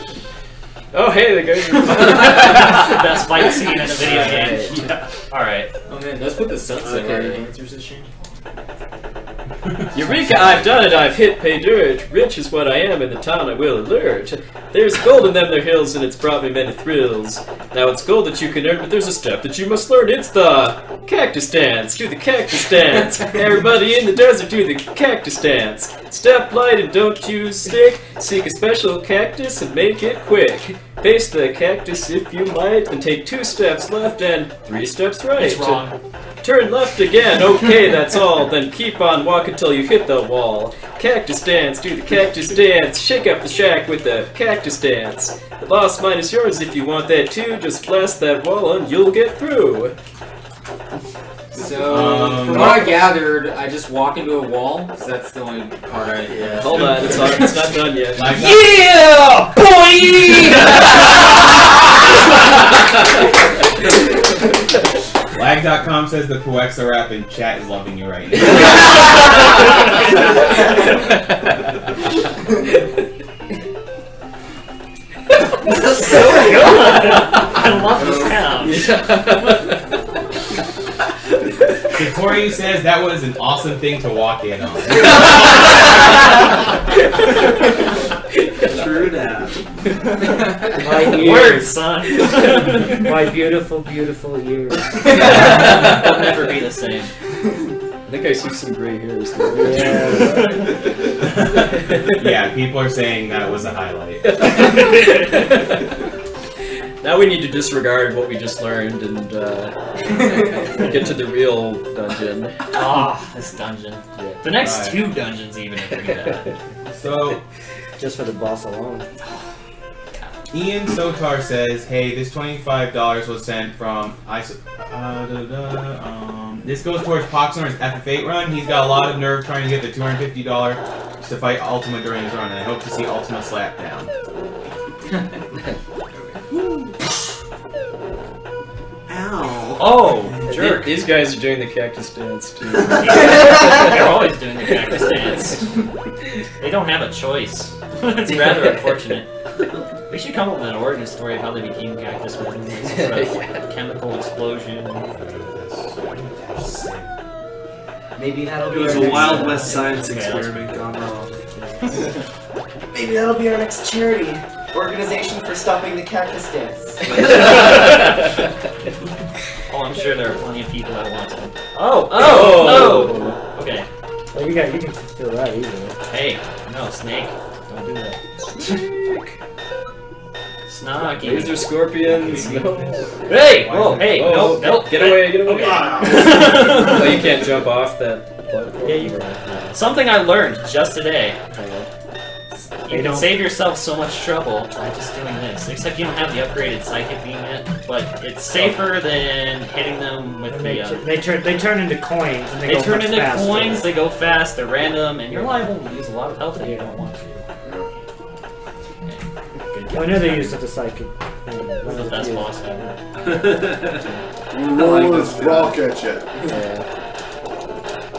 Oh, hey, the guys That's the best fight scene in a video game. Alright. Oh man, let's put the sunset Okay. okay. answers this shit. Eureka! I've done it! I've hit pay dirt! Rich is what I am in the town I will alert! There's gold in them there hills and it's brought me many thrills. Now it's gold that you can earn, but there's a step that you must learn. It's the cactus dance! Do the cactus dance! Everybody in the desert do the cactus dance! Step light and don't use stick. Seek a special cactus and make it quick. Face the cactus if you might, and take two steps left and three steps right. It's wrong. Turn left again. Okay, that's all. Then keep on walking till you hit the wall. Cactus dance, do the cactus dance. Shake up the shack with the cactus dance. The boss mine is yours if you want that too. Just blast that wall and you'll get through. So, Um, from what I gathered, I just walk into a wall, because that's the only part I. Yeah. Hold on, it's, not, it's not done yet. Like Yeah, boy! Lag.com says the Poexa rap in chat is loving you right now. That's so good. I love this sound. Satori says that was an awesome thing to walk in on. True that. My Word, ears. son. My beautiful, beautiful ears. They'll never be the same. I think I see some gray hairs. Yeah. yeah, people are saying that was a highlight. Now we need to disregard what we just learned and uh, get to the real dungeon. Ah, this dungeon. The next Right. two dungeons even agree that. So, Just for the boss alone. Ian Sotar says, "Hey, this twenty-five dollars was sent from I. Uh, da, da, da, um, this goes towards Poxnor's FF8 run. He's got a lot of nerve trying to get the two hundred fifty dollar to fight Ultima during his run, and I hope to see Ultima slap down. Ow. Oh, jerk. These guys are doing the cactus dance too. They're always doing the cactus dance. They don't have a choice. it's rather unfortunate. We should come up with an origin story of how they became cactus men. Some sort of chemical explosion. Maybe that'll It be was our a next, Wild uh, West science Okay, experiment gone wrong. Maybe that'll be our next charity. Organization for stopping the cactus dance. Oh, I'm sure there are plenty of people that want to. Oh, Oh! Oh! Okay. well, you got you can fulfill that easily. Hey, no, snake. Don't do that. Snarky. Laser scorpions. No. Hey! Whoa, hey! Oh, no, no. Get away! Get away! Okay. oh, you can't jump off that platform. Yeah, you- can. Something I learned just today. You can save yourself so much trouble by just doing this. Except you don't have the upgraded psychic beam yet, but it's safer than hitting them with And they, the. Uh, they turn they turn into coins and they, they go turn much into faster. coins. They go fast. They're random, and you're liable to lose a lot of health if you don't want to. Well, I know they used it to psychic. thing. This is the best boss ever. Roll his rock at you.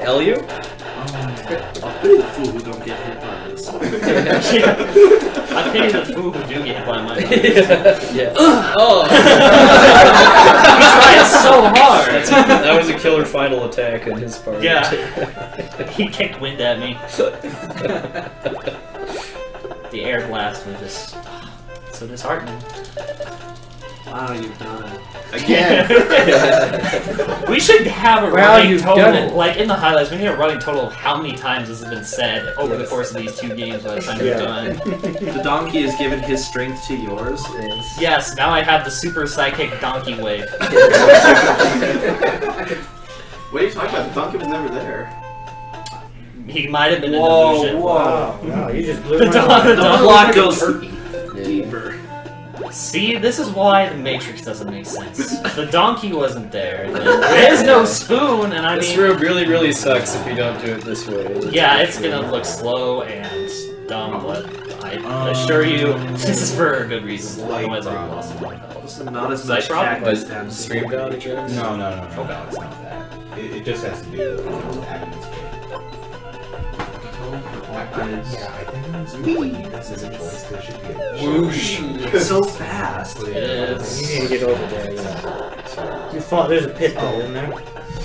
Elio? I'll pity the fool who don't get hit by this. I pity the fool who do get hit by my knife. yeah. oh! He tried so hard. That's that was a killer final attack on his part. Yeah. He kicked wind at me. The air blast was just so disheartening. Wow, you've done it. Again. we should have a Well, running you've done total, like in the highlights. We need a running total of how many times this has been said over the course of these two games by the time Yeah. we're done. The donkey has given his strength to yours. Yes, now I have the super psychic donkey wave. What are you talking about? The donkey was never there. He might have been an Whoa, illusion. whoa. Wow, wow, you just blew The my dog- mind. the The dog- plot goes deeper. See, this is why the Matrix doesn't make sense. The donkey wasn't there. There is no spoon, and I This mean, This room really, really sucks if you don't do it this way. yeah, it's gonna look slow and dumb, but I assure you, this is for a good reason. Slight Otherwise, I would have problem. lost a lot health. Not as much problem? cactus But dance. stream down again? No, no, no, no, no, it's not that. It, it just has to do with having this. Yeah, I think it's This is a choice. There should be a Whoosh. It's so fast. It is. You need to get over there. Yeah. You fall. There's a pit though in there.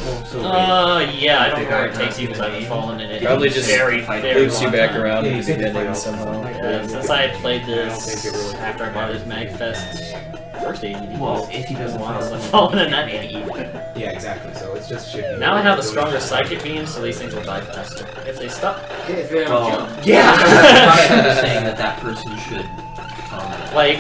Oh, so Uh, yeah, I don't Think know where it takes you because I haven't fallen in it. Probably just very, very Loops you back time. around Yeah, to you the take the somehow. something. Yeah, since I played I this think it really after I bought this Magfest first ADD. Well, if he doesn't Wow, fall I've fallen in that ADD. Yeah, exactly. So it's just should be. Now I have a stronger psychic beam, so these things will die faster. If they stop. If they don't Well, jump. Yeah! saying that that person should Like,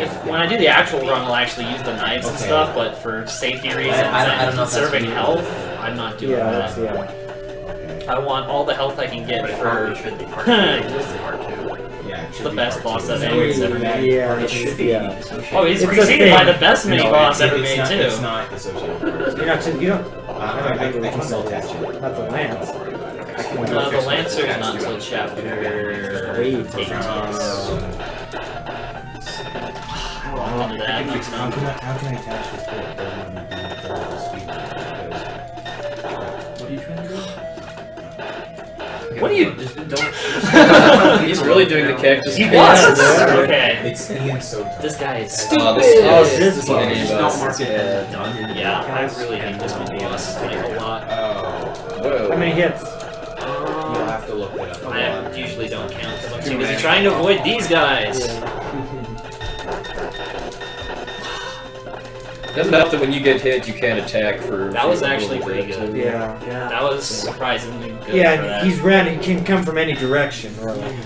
if when I do the actual run, I'll actually use the knives and stuff, but for safety reasons I don't- I and don't know conserving really- health, I'm not doing Yeah, that. yeah. Okay. I want all the health I can get but for. probably should be part two. It's part two. Yeah, it It's should the be best boss that So anyone's ever made. Yeah, It should be. yeah. Oh, he's It's preceded by the best mini No, boss it- ever it's made not, too. It's not associated. with You're not. You don't. Uh, I, I, I can still attach it. Not the lance. No, the Lancer's not until chapter Eight. eight. Um, I don't want that. how can I how can I attach this What are you? Just don't. He's really doing the cactus. He was. Okay. it's Ian so tough. This guy is Oh, this, stupid. oh, this this one. mini Just boss don't mark is it bad. as done. Yeah, I really hate this mini boss fight a lot. Oh, Whoa. How many hits? Um, you'll have to look it up. I usually don't count because I'm Too too busy trying to avoid these guys. Enough that when you get hit, you can't attack for. That was for a actually little pretty good. Yeah. Yeah. That was surprisingly good for Yeah, that. he's ran. He can come from any direction, really.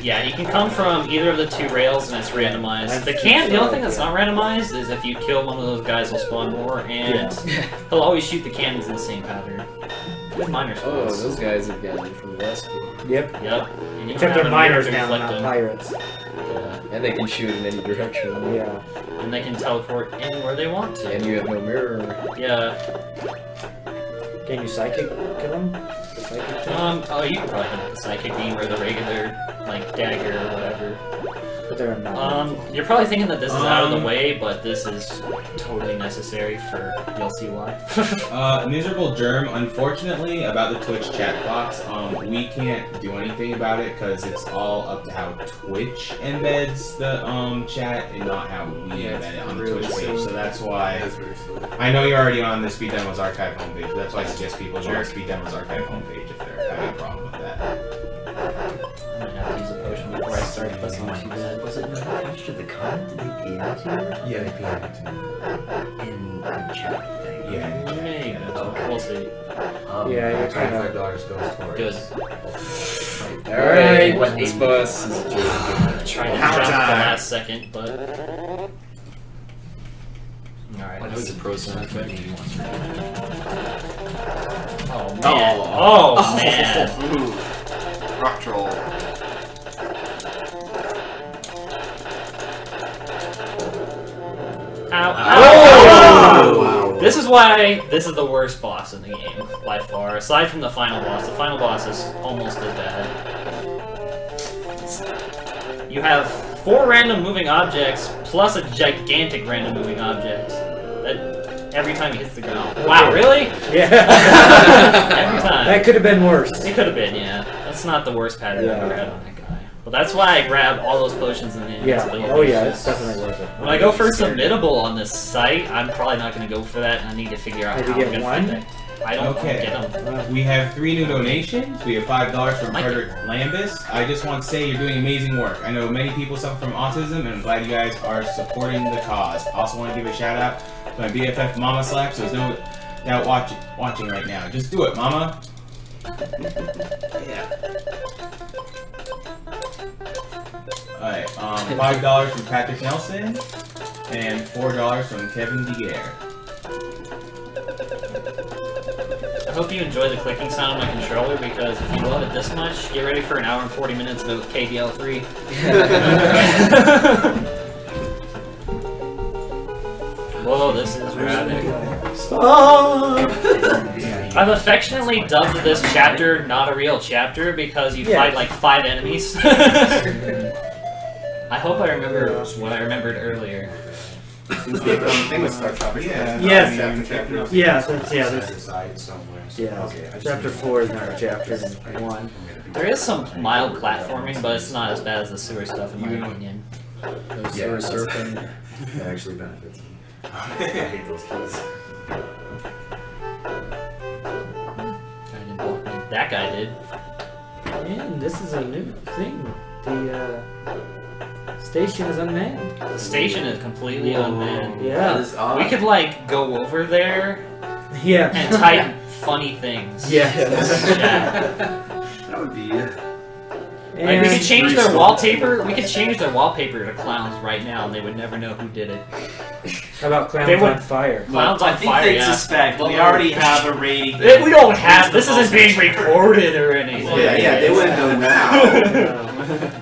Yeah, you can come from either of the two rails and it's randomized. That's The can the only thing that's yeah. not randomized is if you kill one of those guys, he'll spawn more, and he'll always shoot the cannons in the same pattern. With minor Oh, those guys again from the last game. Yep. Yep. And you Except they're miners now, not them. pirates. Yeah. And they can shoot in any direction. Yeah. And they can teleport anywhere they want to. And you have no mirror. Yeah. Can you psychic kill him? The psychic thing? Um, oh, you can probably hit the psychic beam or the regular, like, dagger or whatever. But they're not. Um, you're probably thinking that this is out of Um, the way, but this is totally necessary for, you'll see why. Uh, Miserable Germ, unfortunately, about the Twitch chat box, um, we can't do anything about it because it's all up to how Twitch embeds the um chat and not how we Yeah, embed it's it on the really Twitch page. silly. So that's why That's very silly. I know you're already on the Speed Demos Archive homepage. but That's why I suggest people go to Speed Demos Archive homepage before I start, but that's not too bad. Was it not attached to the comment? Did they pay that to Yeah, they PM'd it to me. you? In, in chat thing? Yeah. Maybe. Okay. We'll see. Um, yeah, you're kind of. dollars goes towards. Good. Alright, What this the- boss is a joke. Trying to Power jump at the last second, but. Alright, That was a pro sound effect. Oh, man. Oh, man. Ooh. Rock troll. Ow, ow, Oh! ow. This is why this is the worst boss in the game, by far. Aside from the final boss, the final boss is almost as bad. You have four random moving objects plus a gigantic random moving object. That every time he hits the ground. Wow, really? Yeah. Every time. that could have been worse. It could have been, yeah. That's not the worst pattern I've ever had on that guy. But that's why I grab all those potions and the Yeah. invincibility. Oh yeah, it's definitely worth it. When I go for submittable on this site, I'm probably not going to go for that, and I need to figure out Did how you I'm get going to one? find that. I don't Okay. get them. Uh, we have three new donations. We have five dollars from Thank you. Frederick Lambus. I just want to say you're doing amazing work. I know many people suffer from autism, and I'm glad you guys are supporting the cause. Also want to give a shout out to my BFF Mama Slap. So there's no doubt watch, watching right now. Just do it, Mama. Yeah. Alright, um, five dollars from Patrick Nelson, and four dollars from Kevin DeGare. I hope you enjoy the clicking sound of my controller, because if you love it this much, get ready for an hour and 40 minutes of KDL 3. Whoa, this is rabid. I've affectionately dubbed this chapter not a real chapter because you Yeah. fight like five enemies. I hope I remember what I remembered earlier. Seems to be a common thing with Star Tropics. Yeah. Yes. Chapter, chapter. Yeah, that's yeah. That's, Side somewhere. yeah. Okay, Chapter four is not a chapter one. There is some mild platforming, but it's not as bad as the sewer stuff in my You know- opinion. No sewer surfing. That actually benefits me. I hate those keys. I didn't block me. That guy did. And this is a new thing. The uh, station is unmanned. The station is completely unmanned. Yeah. Odd. We could like go over there Yeah. and type funny things. Yeah. Yeah. That would be. Uh, like, we could change their wallpaper. We could change their wallpaper to clowns right now, and they would never know who did it. How about clowns They would- on fire? Clowns I on think fire. they'd Yeah. suspect. We already have a rating. We don't have. This isn't being recorded or anything. Well, yeah, yeah, they wouldn't know now.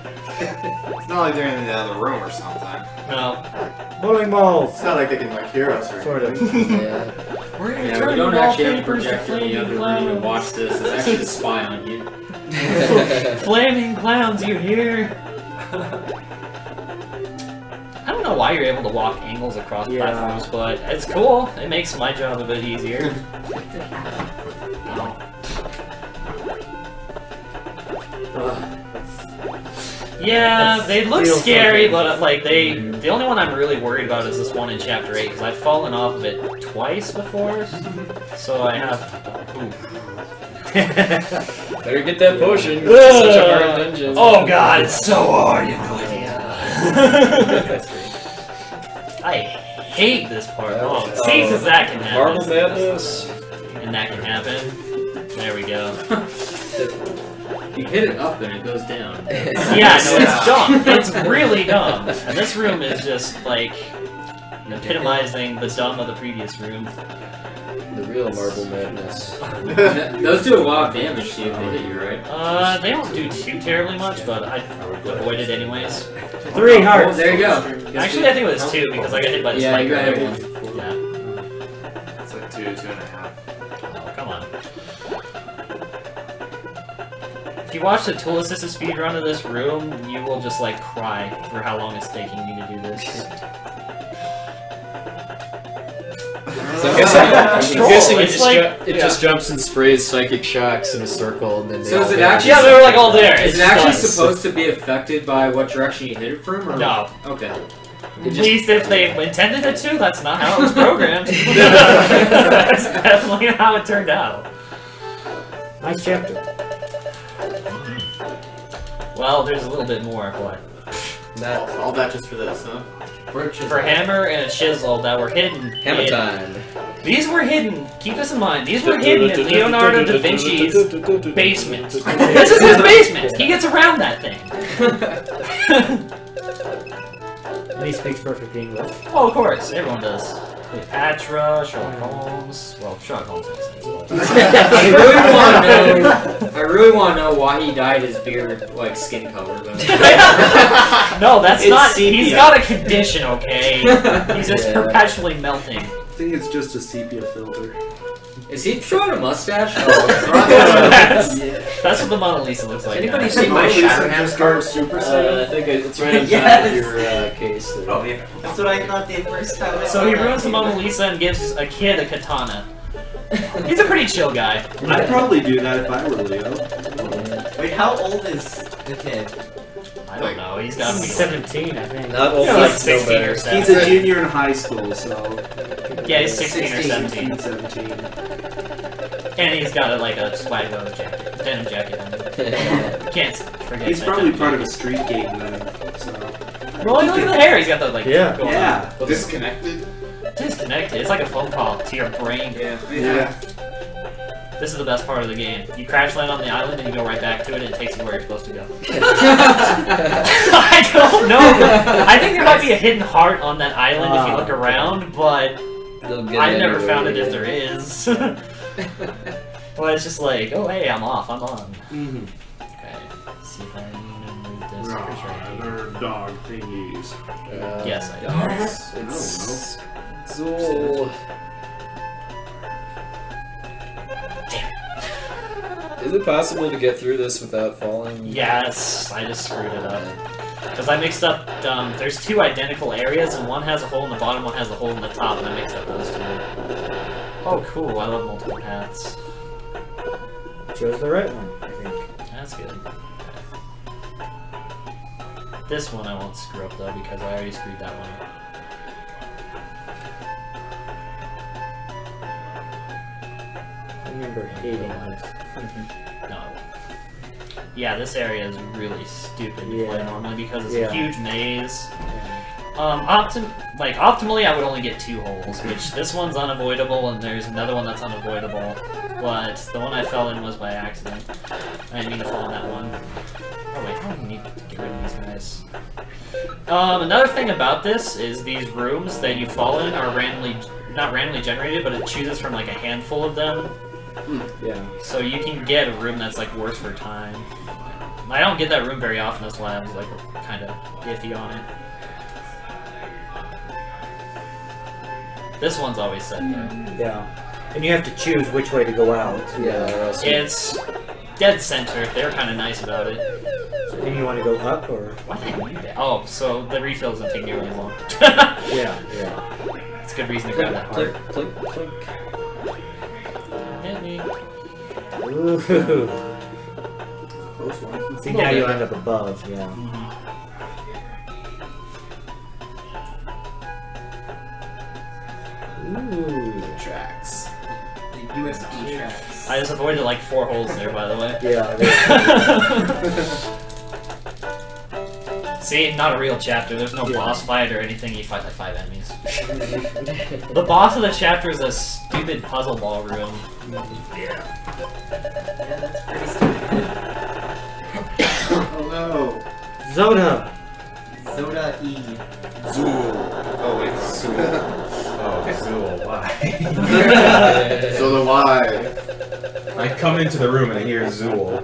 It's not like they're in the other room or something. No. bowling balls. It's not like they can like hear us or Sort of. Yeah. We're gonna Yeah, turn we don't the actually have a wallpapers to projector in the flaming other room and clowns. watch this. It's actually a spy on you. Flaming clowns, you hear? I don't know why why you're able to walk angles across Yeah. platforms, but it's cool. It makes my job a bit easier. Oh. Yeah, That's- they look so scary, but like they, mm-hmm. the only one I'm really worried about is this one in chapter eight because I've fallen off of it twice before, so I have. Better get that potion. Such a hard dungeon. Oh god, it's so hard. You have no idea. I hate this part. Oh, see, because that can happen. Marble Madness. And that can happen. There we go. You hit it up and it goes down. Yeah, no, it's dumb. It's really dumb. And this room is just like epitomizing the dumb of the previous room. The real Marble Madness. Those do a lot of damage to you if they hit you, right? Uh, they don't do too terribly much, but I avoid it anyways. Three hearts. there you go. Actually, I think it was two because I got hit by the Yeah, spike you got earlier. hit once. Yeah. It's like two, two and a half. Oh, come on. If you watch the tool assisted speedrun of this room, you will just like cry for how long it's taking me to do this. So I'm guessing, I'm Stroll, guessing it, just, like- ju- it just jumps and sprays psychic shocks in a circle, and then they So is it actually- Yeah, they were like all there. Is It it actually does. supposed to be affected by what direction you hit it from? Or? No. Okay. It At least if they intended it to, that's not how it was programmed. that's definitely how it turned out. Nice chapter. Well, there's a little bit more, but Not All, all that just for this, huh? for Hammer and a Chisel that were hidden. hammer in- time. These were hidden. Keep this in mind. These were hidden in Leonardo da Vinci's basement. This is his basement. He gets around that thing. And he speaks perfect English. Oh, of course, everyone does. Cleopatra, Sherlock Holmes. Well, Sherlock Holmes makes sense. but- I really want to know. I really want to know why he dyed his beard like skin color. Though. no, that's It's not. sepia. He's got a condition, okay? He's just Yeah. perpetually melting. I think it's just a sepia filter. Is he throwing a mustache? that's, Yeah. that's what the Mona Lisa looks like. Anybody now. see my Mona Lisa Shatterhand just scar? goes Super Uh, I think it's right on top Yes. of your uh, case there. Oh, yeah. That's what I thought the first time. I So he that. ruins the Mona Lisa and gives a kid a katana. He's a pretty chill guy. I'd probably do that if I were Leo. Wait, how old is the kid? I don't know. He's got to be like, 17, I think. Not old he's like like 16 or He's 17. a junior in high school, so. Yeah, he's 16 or 17. 17. And he's got a, like a swaggo jacket, denim jacket. on. Can't forget He's that probably denim part of a jacket. street gang then, so. Well, look at the hair. He's got the like. Yeah. going Yeah. Uh, Disconnected? On. Disconnected. It's like a phone call to your brain. Yeah. Yeah. This is the best part of the game. You crash land on the island and you go right back to it, and it takes you where you're supposed to go. I don't know. I think there might be a hidden heart on that island if you look around, but I've never found it yeah. if there is. but it's just like, oh hey, I'm off. I'm on. Mm-hmm. Okay. Let's see if I can move this. Pretty sure I do. They're dog thingies. Uh, Yes, I do. It's, I don't it's Zool. Is it possible to get through this without falling? Yes, I just screwed it up. Because I mixed up, um, there's two identical areas, and one has a hole in the bottom, one has a hole in the top, and I mixed up those two. Oh, cool, I love multiple paths. Chose the right one, I think. That's good. This one I won't screw up, though, because I already screwed that one up. Remember hating this. No. Yeah, this area is really stupid to play Yeah. normally because it's Yeah. a huge maze. Um, optim like optimally, I would only get two holes, which this one's unavoidable, and there's another one that's unavoidable. But the one I fell in was by accident. I didn't mean to fall in that one. Oh wait, I don't need to get rid of these guys. Um, another thing about this is these rooms that you fall in are randomly, not randomly generated, but it chooses from like a handful of them. Yeah. So you can get a room that's like worse for time. I don't get that room very often, that's why I was like kind of iffy on it. This one's always set though. Yeah. And you have to choose which way to go out. Yeah, or else you- It's dead center. They're kind of nice about it. And you want to go up or? Why did I need that? Oh, so the refill doesn't take nearly long. Yeah, yeah. It's a good reason to grab that Clink, heart. clink, clink. Hit me. Ooh. Close one. See, now you end up above, yeah. Ooh. Tracks. The USB tracks. I just avoided like four holes there, by the way. Yeah, there- See, not a real chapter. There's no Yeah. boss fight or anything. You fight like five enemies. the boss of the chapter is a stupid puzzle ballroom. Oh no. Zoda! Zoda E. Zool. Oh wait. Oh, Zool, why? so why? I come into the room and I hear Zool.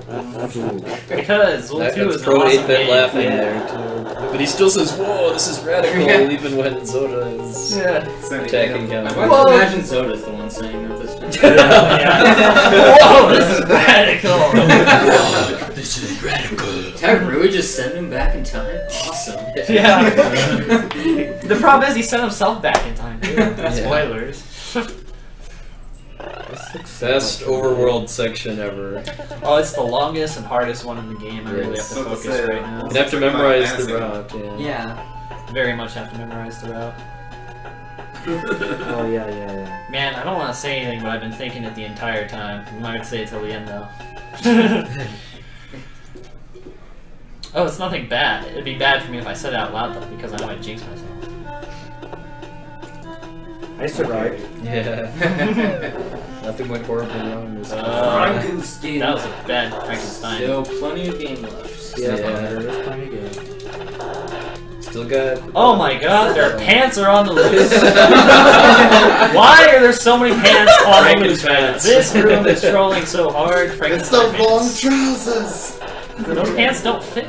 Because Zool That, 2 that's is an pro awesome 8 bit game. laughing Yeah. there too. But he still says, "Whoa, this is radical," Yeah. even when Zoda is Yeah. attacking him. I would imagine Zoda's the one saying that this yeah. Whoa, this is radical. this is radical. Did I really just send him back in time? Awesome. yeah. the problem is he sent himself back in time. Dude. Spoilers. Best overworld section ever. Oh, it's the longest and hardest one in the game. I really have to So to focus say- right now. You have to memorize the route. Yeah. Yeah. Very much have to memorize the route. Oh, yeah, yeah, yeah. Man, I don't want to say anything, but I've been thinking it the entire time. I might say it till the end, though. oh, it's nothing bad. It'd be bad for me if I said it out loud, though, because I might jinx myself. I survived. Yeah. Nothing went horribly wrong. This Uh, Frankenstein. That was a bad Frankenstein. Still plenty of game left. Yeah, Yeah. there's plenty good. Still got. Oh my god, their pants are on the loose. Why are there so many pants on the loose? Frankenpants. This room is trolling so hard. It's Frankenstein the long trousers. Those pants don't fit.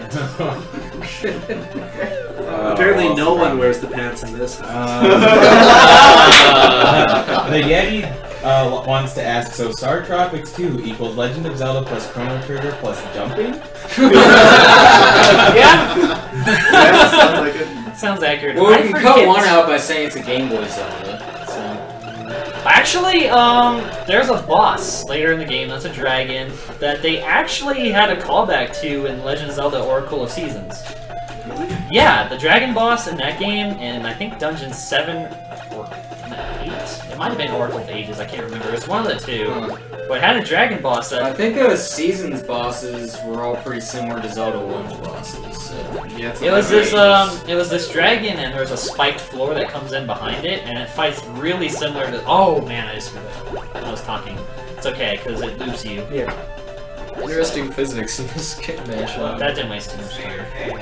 Apparently, no one wears the pants in this. Uh, the Yeti uh, wants to ask, so Star Tropics 2 equals Legend of Zelda plus Chrono Trigger plus jumping? yeah, Yeah, sounds like it. sounds accurate. Well, I we can forget- cut one out by saying it's a Game Boy Zelda. So. Actually, um, there's a boss later in the game that's a dragon that they actually had a callback to in Legend of Zelda Oracle of Seasons. Yeah, the dragon boss in that game, and I think Dungeon 7 or 8? It might have been Oracle of Ages, I can't remember. It's one of the two. But it had a dragon boss I that. think uh, Seasons bosses were all pretty similar to Zelda 1's bosses. So. Yeah, It was like- this um, it was this dragon, and there's a spiked floor that comes in behind it, and it fights really similar to. Oh man, I just. I was talking. It's okay because it loops you. Yeah. Interesting physics in this game mashup. That didn't waste too much time.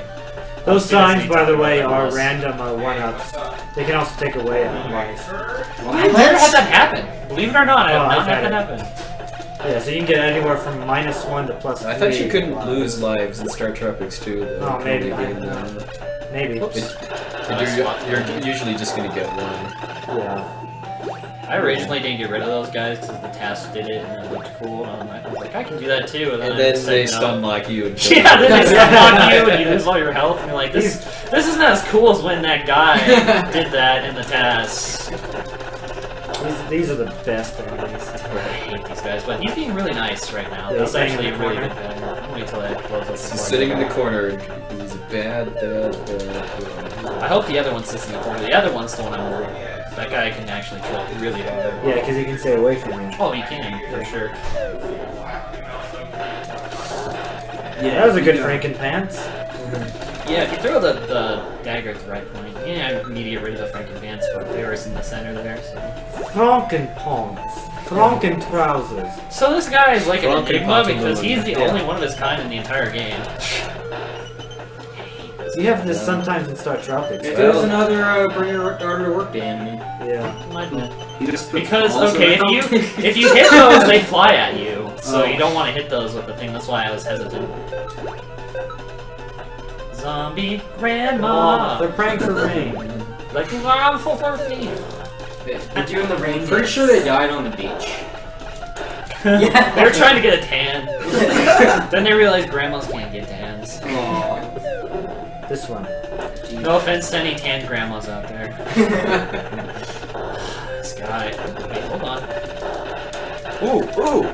Those signs, by the way, are random uh, one-ups. They can also take away a life. I've never had that happen. Believe it or not, I Oh, have not I've had had that happen. Yeah, so you can get anywhere from minus one to plus I thought you couldn't Wow. lose lives in Star Tropics 2. Oh, maybe. game, don't though. Maybe. It- You're, you're usually just gonna get one. Yeah. I originally didn't get rid of those guys because the task did it and it looked cool. And I was like, I can do that too. And then, And then they stun lock you. And Yeah, then they stun on you and you lose all your health. And you're like, this, this isn't as cool as when that guy did that in the task. These, these are the best enemies. I hate these guys, but he's being really nice right now. Yeah, That's he's actually a really good guy. I'll wait till I close up. He's sitting in the corner. He's a bad, bad, bad. bad. I hope the other one sits in the corner. The other one's the one I'm worried about. That guy can actually kill really hard. Yeah, because he can stay away from you. Oh, he can, for sure. Yeah, that was a good Frankenpants. Mm-hmm. Yeah, if you throw the, the dagger at the right point, yeah, you need to get rid of the Frankenpants, but they were in the center there, so. Frankenpons. Frankentrousers. So this guy is like an Franken enigma because he's the Yeah. only one of his kind in the entire game. You have this sometimes in Star Tropics. If right? there was another uh, bring your order to work day enemy. Yeah. Imagine You just put Because okay, if you if you hit those, they fly at you. So Oh. you don't want to hit those with the thing. That's why I was hesitant. Zombie Oh, grandma, they're praying for rain. like I'm full for me. They're doing the rain. Pretty sure they died on the beach. they were trying to get a tan. then they realized grandmas can't get tans. is. This one. No offense to any tan grandmas out there. this guy. Wait, hold on. Ooh, ooh.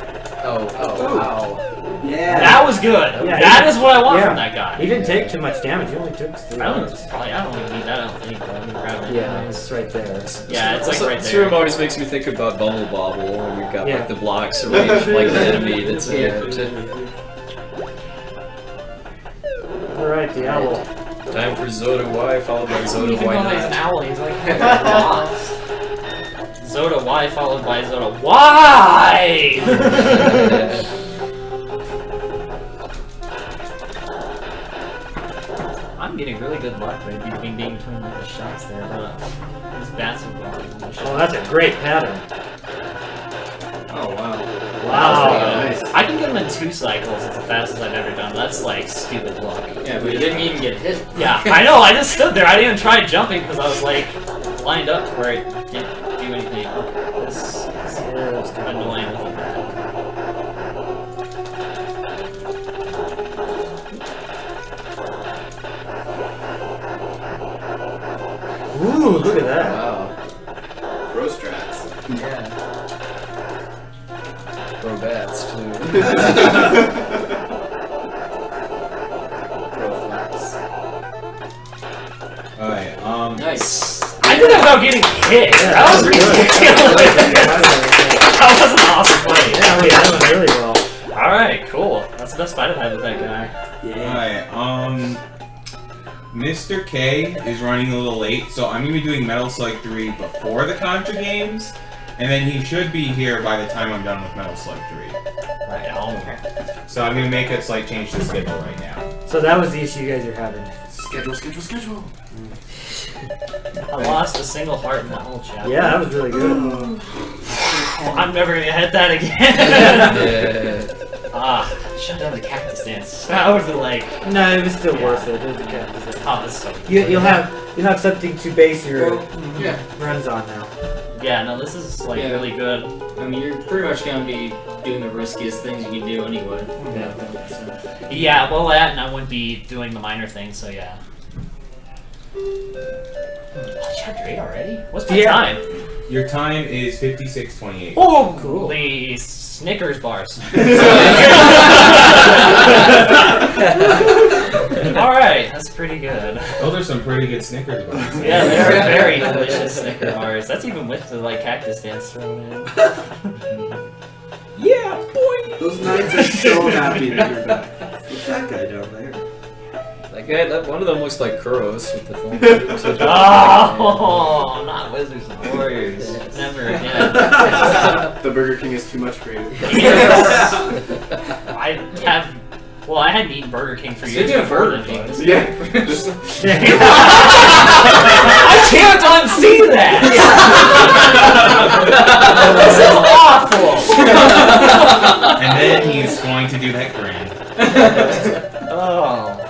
Oh, oh, wow. Yeah. That was good. Yeah, that he- is what I want yeah. from that guy. He didn't take too much damage. He only took three. I don't probably. I don't even need that. I don't think. But I'm gonna grab it. Yeah, it's right there. Yeah, it's like So- right This there. room always makes me think about Bubble Bobble, when we've got Yeah. like the blocks arranged like the enemy that's in Yeah. it. All right, the owl. Time for Zoda Y followed by Zoda Even Y he's an not. owl, he's like. Zoda Y followed by Zoda Y. I'm getting really good luck by being being between like the shots there, but uh, these bats are blocking my Oh, that's a great pattern. Oh wow. Wow. Nice. I can get them in two cycles. It's the fastest I've ever done. That's like stupid luck. Yeah, but you didn't even get hit. Yeah, I know. I just stood there. I didn't even try jumping because I was like lined up to where I didn't do anything. This is kind of annoying. Ooh, look at that. Wow. Roast tracks. Yeah. Alright, um, Nice. I did it without getting hit. that was really ridiculous. that was an awesome play. Yeah, we that went really well. All right, cool. That's the best fight I've had with that guy. Alright, um Mr. K is running a little late, so I'm gonna be doing Metal Slug 3 before the Contra games, and then he should be here by the time I'm done with Metal Slug 3. Right on. So I'm gonna make a slight change to the schedule right now. So that was the issue you guys are having. Schedule, schedule, schedule. I lost a single heart in that whole chapter. Yeah, that was really good. I'm never gonna hit that again. yeah. ah, shut down the cactus dance. That would be like, No, it was still Yeah. worth it. It was a good- oh, that's so. You, you'll have you'll have something to base your Yeah. runs on now. Yeah, no, this is like Yeah. really good. I mean, you're pretty much gonna be doing the riskiest things you can do anyway. Mm-hmm. Yeah. So, Yeah, well, that and I wouldn't be doing the minor things. so yeah. Oh, chapter 8 already? What's my Yeah. time? Your time is 56.28. Oh, Cool. The Snickers bars. Alright, that's pretty good. Those are some pretty good Snickers bars. Yeah, they're very delicious Snickers bars. That's even with the like cactus dance thrown in. Yeah, boy! Those knights are so happy that you're back. What's that guy down there? That guy, that, one of them looks like Kuros with the thumb. Oh, not Wizards and Warriors. Never again. the Burger King is too much for you. I have. Well, I hadn't eaten Burger King for years. Speaking of before burger King, buns. because- Yeah. I can't unsee that! this is awful! And then he's going to do that grand. oh, man.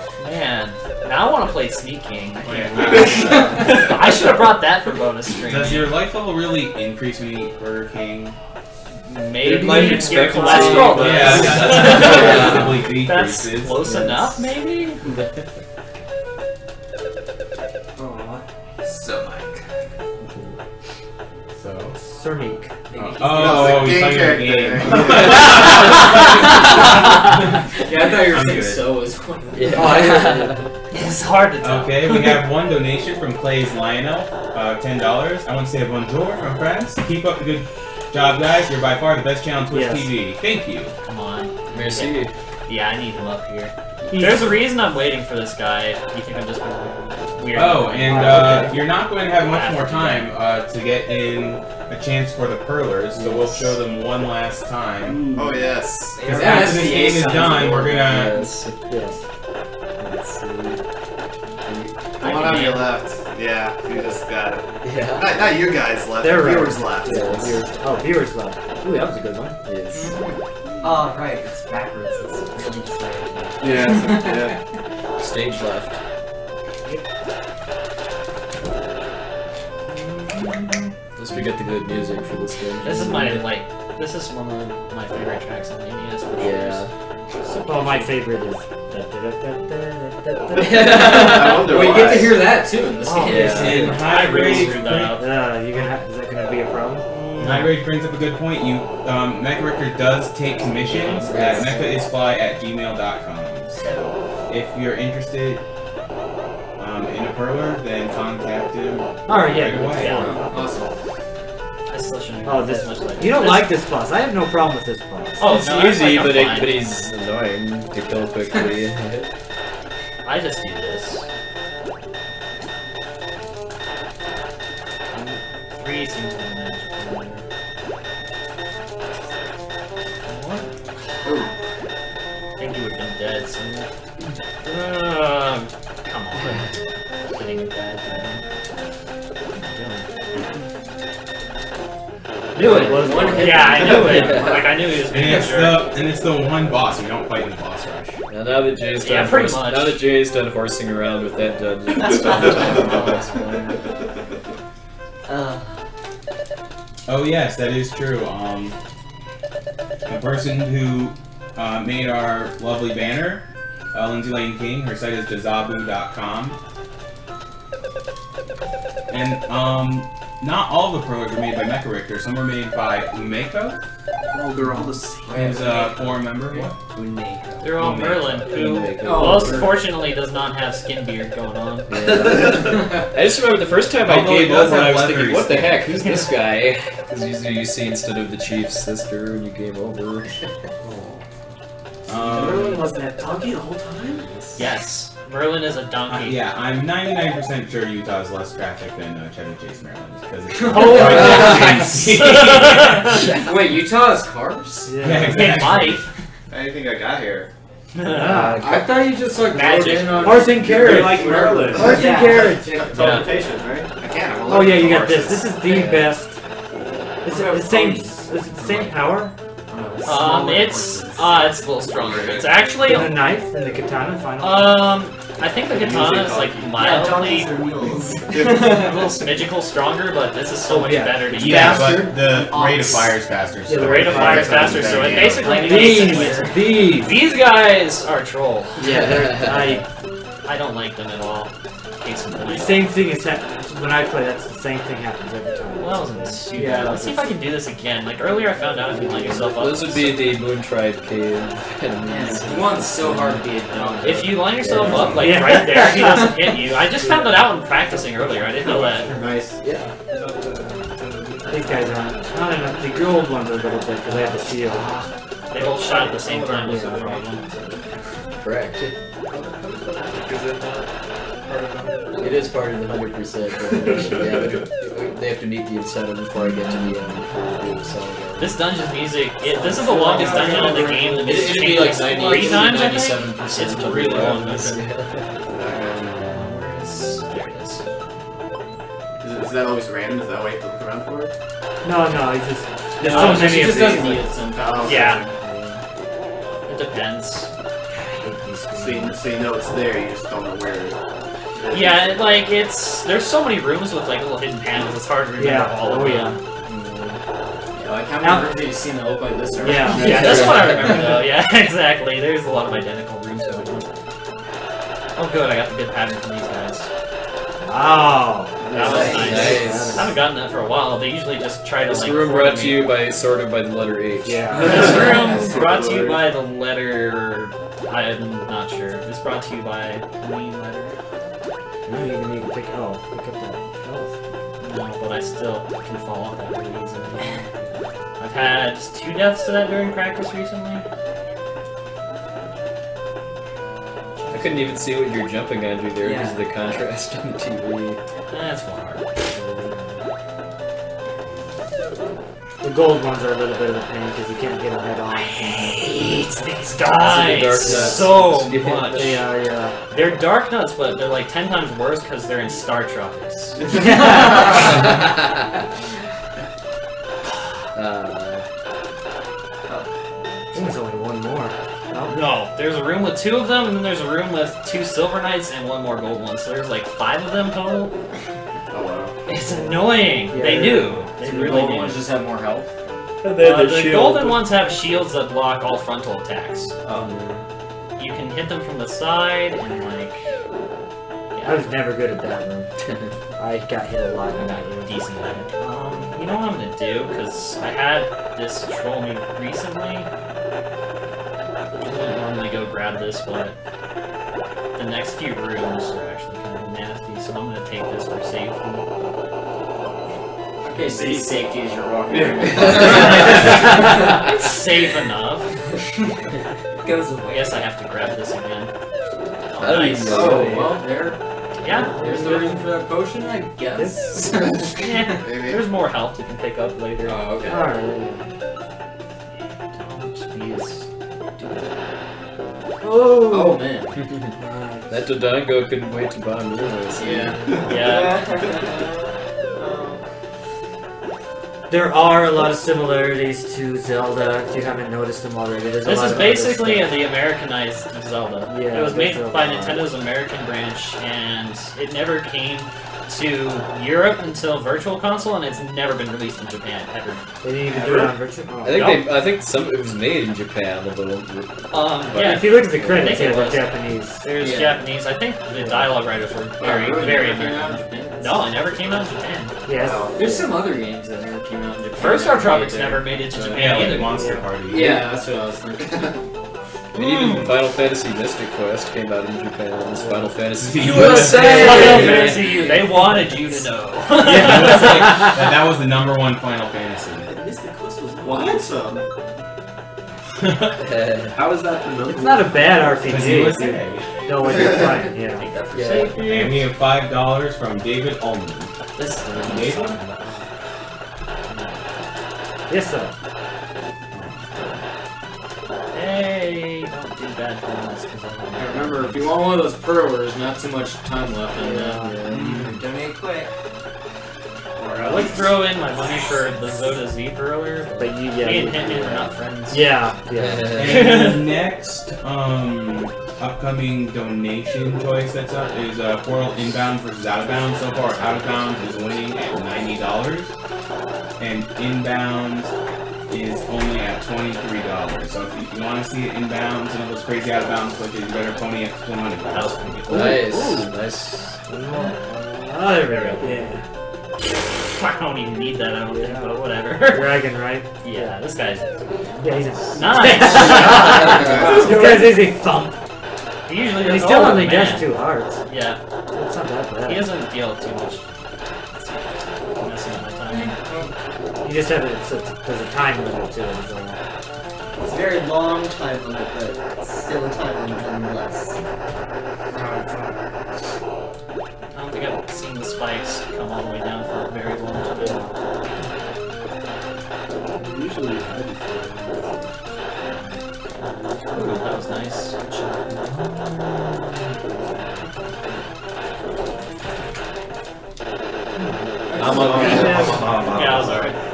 Now I want to play Sneak King. I, can't Wait, remember. I should have brought that for bonus stream. Does your life level really increase when you eat Burger King? Maybe Your life your expectancy, cholesterol but- does. Yeah, Yeah. That's decreases. close Yes. enough, maybe? Aw. So Mike. So. Sir Meek. Oh, Oh, oh, he's game playing character. game. yeah, I thought you were I'm saying good. so as well. It's hard to tell. Okay, we have one donation from Clay's Lionel, uh, ten dollars. I want to say bonjour from France. Keep up the good job, guys. You're by far the best channel on Twitch Yes. TV. Thank you. Come on. Merci. Yeah, I need him up here. There's a reason I'm waiting for this guy. You think I'm just weird? Oh, and uh, you're not going to have much more time uh, to get in a chance for the Perlers, so we'll show them one last time. Oh yes. Because after this game is done, we're gonna. Yes. Yes. Let's. The one on your left. Yeah, you just got it. Yeah. Not, not you guys left. They're the right. viewers left. Yes. Viewers. Oh, viewers left. Ooh, that was a good one. Yes. Oh, right, it's backwards. It's really strange. Yeah. yeah. Stage left. Let's forget the good music for this game. This is my like. This is one of my favorite tracks on the NES for sure. Yeah. Oh, my favorite is I wonder well, you get to hear that too in this Oh, game. yeah. And high really grade, screwed that up. Uh, you gonna have, is that gonna be a problem? high grade brings up a good point. You, um, Mecha Richter does take commissions at mechaisfly at gmail.com. So if you're interested um, in a perler, then contact him Alright, yeah. right away. Yeah. Awesome. I still shouldn't Oh, this this much like You don't like this boss. I have no problem with this boss. Oh, It's no, easy, like, but it, but he's annoying to kill quickly. I just do this. Three seems to be magical. Ooh. I think you would have been dead somewhere. Um, come on. Getting a bad Knew it. Was one hit. Yeah, I knew it. Like I knew he was And being a it's jerk. the and it's the one boss you don't fight in the boss rush. Now, now that Jay's done, Yeah, pretty horse- much. now that Jay's done horsing around with that dungeon, it's time to talk about this. Oh yes, that is true. Um, the person who uh, made our lovely banner, uh, Lindsay Lane King, her site is jazabu.com. And um, not all the pros are made by Mecha Richter. Some are made by Umeko, Oh, they're all the same. who's a forum member. They're all Merlin, who Oh, most Merlin. fortunately does not have skin beard going on. I just remember the first time I Although he gave does over, I was thinking, what the heck, who's this guy? Because usually you see instead of the chief's sister when you game over. Um, was that donkey the whole time? Yes, Merlin is a uh, donkey. yeah, I'm 99% sure Utah is less traffic than uh, Chevy Chase, Maryland, because it's Oh my god! Wait, Utah has cars? Yeah, It exactly. might. I didn't think I got here. Ah, I thought you just like Magic. rode on Horse and You're carriage. like Merlin. Horse and Yeah. carriage. Teleportation, right? I can't. I'm Oh yeah, you got this. This is the Yeah. best. Is it the same? Is it the same power? Um, it's uh, it's a little stronger. It's actually The knife and the katana final. um, I think the katana is like mildly donkeys are mules. a little smidgical stronger, but this is so much Yeah. better to use. Yeah, Faster? but the rate of fire is faster. So the rate of fire is faster, so it basically negates these, these. These guys are troll. Yeah, they're, I. I don't like them at all. The same thing is hap- when I play. That's the same thing happens every time. Well, that wasn't too Yeah. Let's see if I can do this again. Like earlier, I found out if you line yourself up. Those would be the Moon Tribe cave enemies. He wants so hard to be a donkey. If you line yourself up like Yeah. right there, he doesn't hit you. I just found that out in practicing earlier. I didn't know that. Nice. These guys aren't. Not enough. The gold ones are a little bit because they have the shield. They both shot at the same time was the problem. Correct. It is part of the hundred percent revelation. Yeah, but they have to meet the incentive before I get to the end before we do the song. This dungeon's music, it, this is the longest dungeon in the game. The It, music's it'd be like changed 90, three times, ninety-seven percent. It's really long. Yeah. Where is- there is. Is, it, is that always random? Is that what you have to look around for? No, no, it's just there's No, so she many of just these. doesn't need it sometimes. Oh, Yeah, it depends. So you, so you know it's there, you just don't know where. It is. Yeah, it, like it's there's so many rooms with like little hidden panels. It's hard to remember Yeah. all of Oh them. yeah. Yeah, like how Now- many rooms have you seen that look like this? already? Yeah. Yeah, that's what I remember though. Yeah, exactly. There's a lot of identical rooms going on. Oh, good. I got the good pattern from these guys. Wow. That was nice. Nice. I haven't gotten that for a while. They usually just try to This like. room corner brought to you by sort of by the letter H. Yeah. This room brought to you by the letter. I'm not sure. It's brought to you by green letter. No, you can even pick. Oh, pick up that health. No, but I still can fall off that really easily. I've had two deaths to that during practice recently. I couldn't even see what you're jumping onto there Yeah. because of the contrast on the TV. That's one hard. Gold ones are a little bit of a pain because you can't get them head on. I hate these Dark guys Nuts. so Yeah. much. They are, yeah. They're dark nuts, but they're like ten times worse because they're in StarTropics. Uh, I think there's only one more. No. No, there's a room with two of them, and then there's a room with two silver knights and one more gold one. So there's like five of them total. Wow. It's annoying. Yeah. they do. They So the really gold knew. ones just have more health. Uh, the golden ones have shields that block all frontal attacks. Oh. you can hit them from the side and like. I was never good at that room. I got hit a lot in that room. decent at it. Um, you know what I'm gonna do? Because I had this troll me recently. I wouldn't normally go grab this, but the next few rooms are actually kind of nasty, so I'm gonna take this for safety. Okay, city safety as you're walking around. it's safe enough. Goes I away. guess I have to grab this again. Oh, I nice. even know. Oh, oh well, there. Yeah, There's the room for that potion, I guess. yeah. There's more health you can pick up later. oh, okay. Alright. Don't oh, be as- Oh, man. That Dodongo couldn't wait to buy Moonless. Yeah. Yeah. There are a lot of similarities to Zelda, if you haven't noticed them already. There's a This is basically the Americanized Zelda. Yeah, it was made that's by. Nintendo's American branch, and it never came to Europe until Virtual Console, and it's never been released in Japan ever. They didn't even do it on Virtual. I Oh. think No. they. I think some. It was made in Japan. Although Um, yeah, If you look at the I credits, think yeah, it they're was. Japanese. There's Yeah. Japanese. I think the dialogue writers were very, Oh, very Never came out in American. Japan? No, it never came out in Japan. Yes. There's some other games that never came out in Japan. First StarTropics never made it to Japan yeah, like either. Monster Party. Yeah, that's what I was thinking. I mean, even Final Fantasy Mystic Quest came out in Japan. It's Final Fantasy USA! Final Fantasy U, they wanted you to know. Yeah, it was like, that, that was the number one Final Fantasy. Mystic Quest was awesome. How is that the number It's not a bad Because RPG. USA. if you know you're playing, yeah. Take that for Yeah. safety. And we have five dollars from David Ullman. This is David? Yes, sir. Bad things. 'cause I I remember, if you want one of those pearlers, not too much time left on that. Mm, Donate quick. I would throw in my money for the Zoda Z earlier, but But you, yeah. me and you- Hitman are not friends. Yeah, yeah. And next um, upcoming donation choice that's up is uh, Portal Inbound versus Outbound. So far, Outbound is winning at ninety dollars, and Inbound is only at twenty-three dollars. So if you, want to see it inbound, some of those crazy outbound switches, you better pony up some money. That was pretty good. nice, nice. Oh, there we go. Yeah. I don't even need that, I don't think, but whatever. Dragon, right? yeah, this guy's Yeah, he's a nice. This guy's easy thump. he usually he's still oh, only man. does two hearts. Yeah, It's not that bad. he doesn't deal too much. You just have it's a, there's a time limit to it. So. It's a very long time limit, but still a time limit nonetheless. I don't think I've seen the spikes come all the way down for a very long time. Usually heavy for Ooh, that was nice. I'm on. Yeah, that was alright.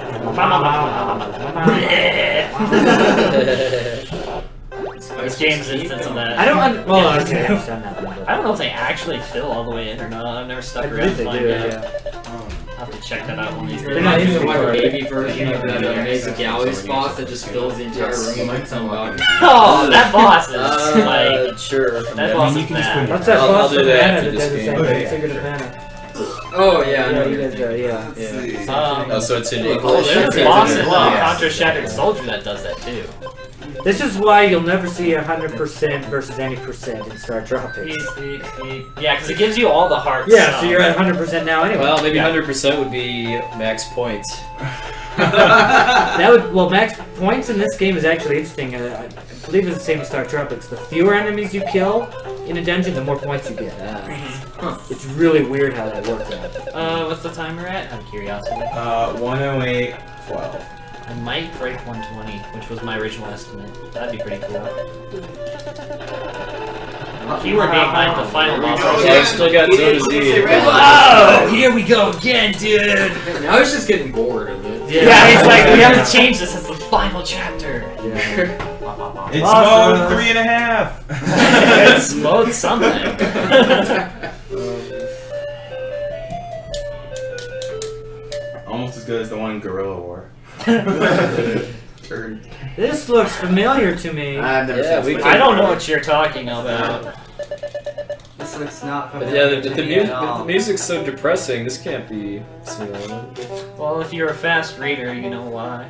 It's James' instance of that. I don't. Un- well, okay, I've done that one. I But don't know if they actually fill all the way in or not. I've never stuck I around believe to find do. out. Yeah. I'll have to check that out one of these They're not in using the like a baby version of that Yeah. basic galley spots that just fills the entire Yes. room with some uh, Oh, that boss is Uh, like sure. that boss is can just bad. What's that boss I'll do that Mana that does the same thing? yeah, Secret of sure. Mana. Oh yeah, I know Yeah, you're he does that. Yeah. Yeah. Um, Oh, so it's in English. oh, there's Yeah. a boss in uh, Yeah. Contra Shattered Soldier that does that too. This is why you'll never see hundred percent versus any percent in StarTropics. Yeah, because it gives you all the hearts. Yeah, so um, you're at hundred percent now anyway. Well, maybe Yeah. 100% would be max points. That would well, max points in this game is actually interesting. Uh, I believe it's the same as StarTropics. The fewer enemies you kill in a dungeon, the more points you get. Huh. It's really weird how that worked out. Uh, what's the timer at? Out of curiosity. Uh, 108, 12. I might break 120, which was my original estimate. That'd be pretty cool. You were behind the final boss. So I've still got Zoda Z. Oh, here we go again, dude. Now I was just getting bored of it. Yeah, he's like, we have to change this. It's the final chapter. Yeah. It's Awesome. mode three and a half! it's mode something. Almost as good as the one in Guerrilla War. turn. This looks familiar to me. I've never Yeah, seen we this I don't know what you're talking about. This looks not But familiar yeah, the, to the, me mu- at the, all. the music's so depressing. This can't be Ceylon. Well, if you're a fast reader, you know why.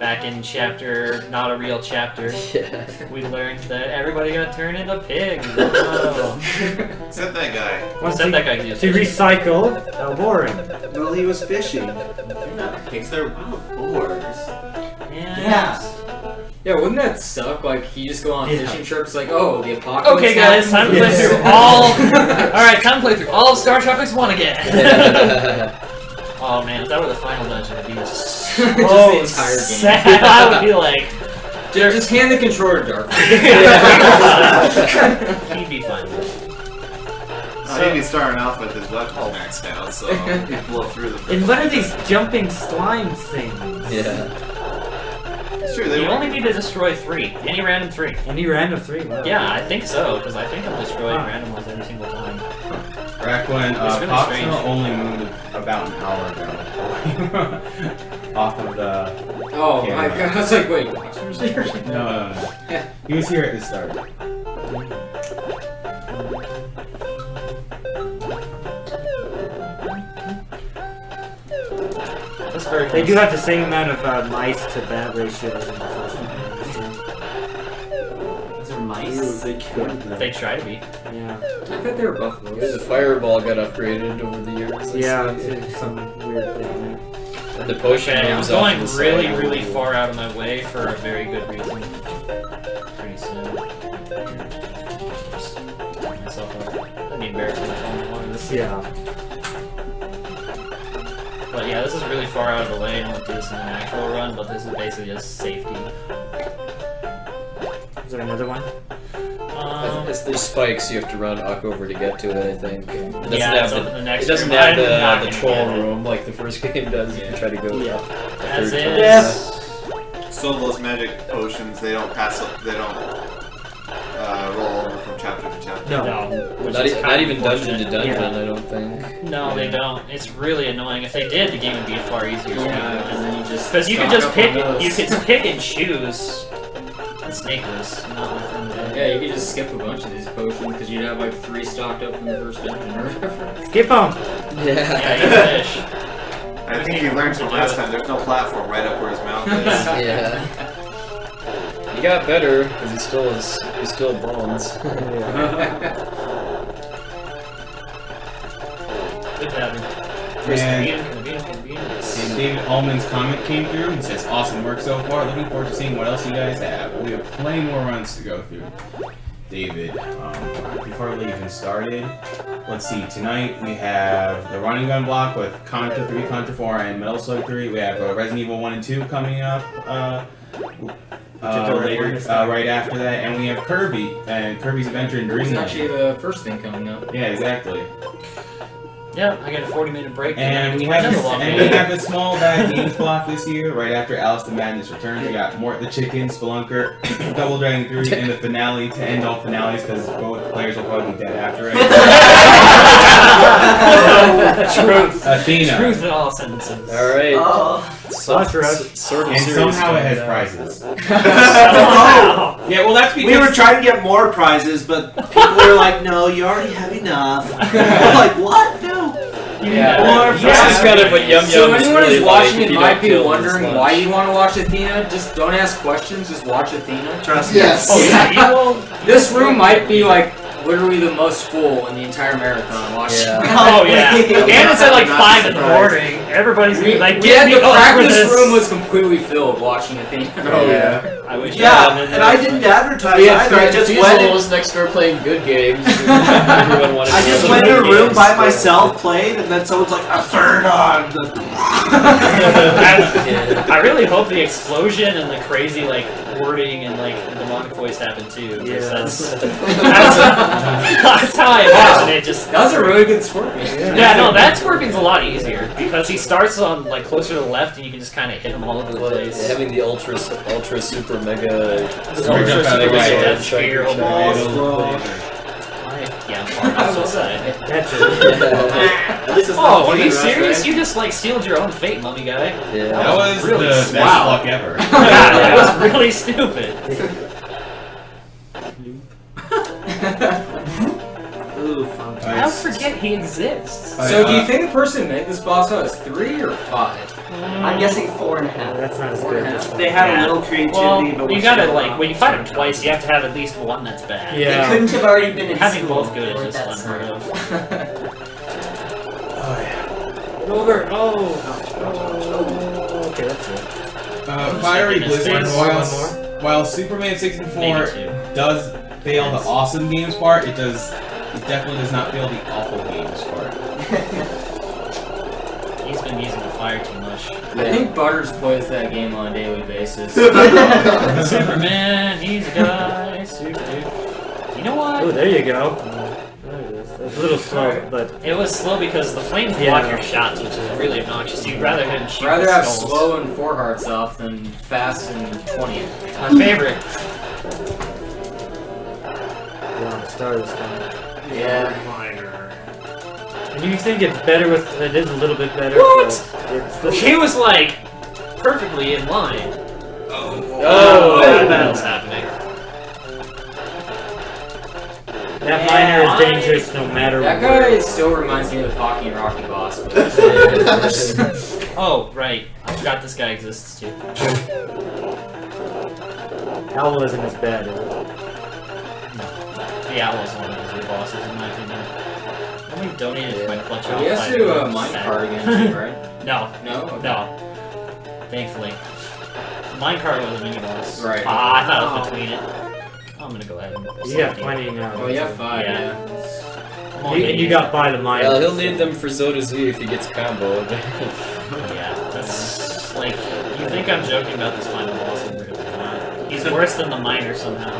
Back in chapter, not a real chapter, Yeah. we learned that everybody got turned into pigs. Oh. Except that guy. What's Said that guy could use to recycle? How boring. Well, he was fishing. They're not pigs, they're wild boars. Yeah. Yeah, wouldn't that suck? Like, he just go on Yeah. fishing trips, like, oh, the apocalypse. Okay, guys, time to play Yes. through all. all right, time to play through all of StarTropics One again. oh man, if that were the final dungeon, I'd be just Just oh, the oh, entire game. sad. I would be like, Jared, just hand the controller to Dark. he'd be fine. with it. Oh, he'd be starting off with his weapons maxed out, so he'd blow through them. And what are these jumping slime things? yeah. It's true, they You only need to destroy three, any random three. Any random three? Wow. Yeah, I think so, because I think I'm destroying Huh. random ones every single time. Back when It's uh, really Proxima only moved about an hour ago. Off of the. Oh, Yeah. my god. I was like, wait, Watcher's here? No, no, no. He was here at the start. Very They do have the same amount of uh, mice to bat ratios in the first one. Those are mice. They killed them. They try to be. Yeah. I thought they were buffaloes. The fireball got upgraded over the years. I Yeah, see. it's some weird thing. And the potion Okay, I'm going the really, side. really far out of my way for a very good reason. Pretty soon. Just set myself up. That'd be embarrassing if I only wanted this. Yeah. But yeah, this is really far out of the way. I don't do this in an actual run, but this is basically just safety. Is there another one? Um, It's there's spikes you have to run Uck over to get to it. I think. It doesn't yeah, have it's up the, in the next it doesn't room. have the, the troll room like the first game does. If you try to go Yeah. up the As third is. time. So those magic potions, they don't pass. They don't uh, roll over from chapter to chapter. No. No, which Not, is e- kind not even dungeon to dungeon. Yeah. I don't think. No, they don't. It's really annoying. If they did, the game would be far easier. Yeah, you. Because you could just pick, you could pick and choose. And snakeless, not within the. Yeah, you could just skip a bunch of these potions because you'd have like three stocked up from the first dungeon or whatever. Skip them. Yeah, you wish. I think you learned from last time. There's no platform right up where his mouth is. Yeah. He got better because he still is. He still bones. Good pattern. First And- David Allman's comment came through. He says, "Awesome work so far. Looking forward to seeing what else you guys have. We have plenty more runs to go through." David, um, before we even started, let's see. Tonight we have the running gun block with Contra 3, Contra 4, and Metal Slug 3. We have uh, Resident Evil 1 and 2 coming up. Uh, uh, right later, uh, right after that, and we have Kirby and Kirby's Adventure in It's actually the first thing coming up. Yeah, exactly. Yeah, I got a 40 minute break. And we have this, and we have a small bag games block this year, right after Alice the Madness returns. We got Mort the Chicken, Spelunker, Double Dragon 3, and the finale to end all finales because both players will probably be dead after it. Truth. Athena. Truth in all sentences. All right. Oh. So, Watch her. s- sort of And somehow it has up. prizes. Somehow. Yeah, well that's because We were trying to get more prizes, but people were like, "No, you already have enough." I'm like, "What? No." Yeah. More This is kind of what Yum So Yum is anyone who's like watching it you might be wondering why you want to watch Athena. Just don't ask questions. Just watch Athena. Trust me. Yes. Oh yeah. This room might be like literally the most full in the entire marathon. Watching. Yeah. Oh yeah. And it's at like five in the morning. Everybody's We, like, we get me the up practice this. room was completely filled watching Athena. Oh yeah. I wish I Yeah, had and there. I didn't advertise We had either. I just Frank went. In, Fusil next door playing good games. Everyone wanted I just went in a room games, by myself, played, and then someone's like, "A third on." I, I really hope the explosion and the crazy like wording and like demonic voice happen too. 'cause Yeah. That's, that's, that's how I imagine it. Just That was a really good scorpion. yeah, no, that scorpion's a lot easier because he starts on like closer to the left and you can just kind of hit him all over the Well, place. having the ultra, ultra, super, mega, Sorry, ultra, jump out of the mega Death strike Spear, each other. almost It'll- wrong. Yeah, I'm far enough to the side. That's it. At least it's Oh, are you serious? right? You just like sealed your own fate, mummy guy. Yeah. That was really the best wow. luck ever. Yeah, that was really stupid. Ooh, fun. How forget he exists? So, do you think the person who made this boss fight is three or five? I'm guessing four and a half. That's not as Four and a good. half. They had Yeah. a little creativity, Well, but you gotta should like when you fight him check twice, you have to have at least one that's bad. Yeah. They Yeah. couldn't have already been in Having school both good or is just that's unheard not- of. Over. Oh. oh. Okay, that's it. Uh, Fiery Goodness, Blizzard, there's while, one while Superman 64 Maybe two. does fail the awesome games part, it does it definitely does not fail the awful games part. He's been using the fire too much. I think Butters plays that game on a daily basis. Superman, he's a guy. Super. You know what? Oh, there you go. There it is. It's a little slow, but It was slow because the flames Yeah. block your shots, which is really obnoxious. You'd rather him shoot Rather the have skulls. slow and four hearts off than fast and twenty. My favorite. Yeah, star this time. Yeah. And you think it's better with it is a little bit better. What? It's the, He was like perfectly in line. Oh, oh, oh. that battle's happening. that miner is dangerous no matter That what. That guy still reminds me of the Pocky and Rocky boss. Oh, right. I forgot this guy exists too. Owl isn't as bad. Is it? The owl is one of the good bosses in my opinion. Somebody donated for my clutch off. he has fight. to uh, minecart again too, right? No, No? Okay. no. Thankfully. Minecart was a mini boss. Right. Ah, I thought it was between it. I'm gonna go ahead and. You got plenty now. Oh, yeah, five. Yeah. Yeah. Come You, and you got by the miner. Well, he'll need them for Zoda Z if he gets comboed. Yeah, that's like you think I'm joking about this final boss, I'm really not. He's worse than the miner somehow.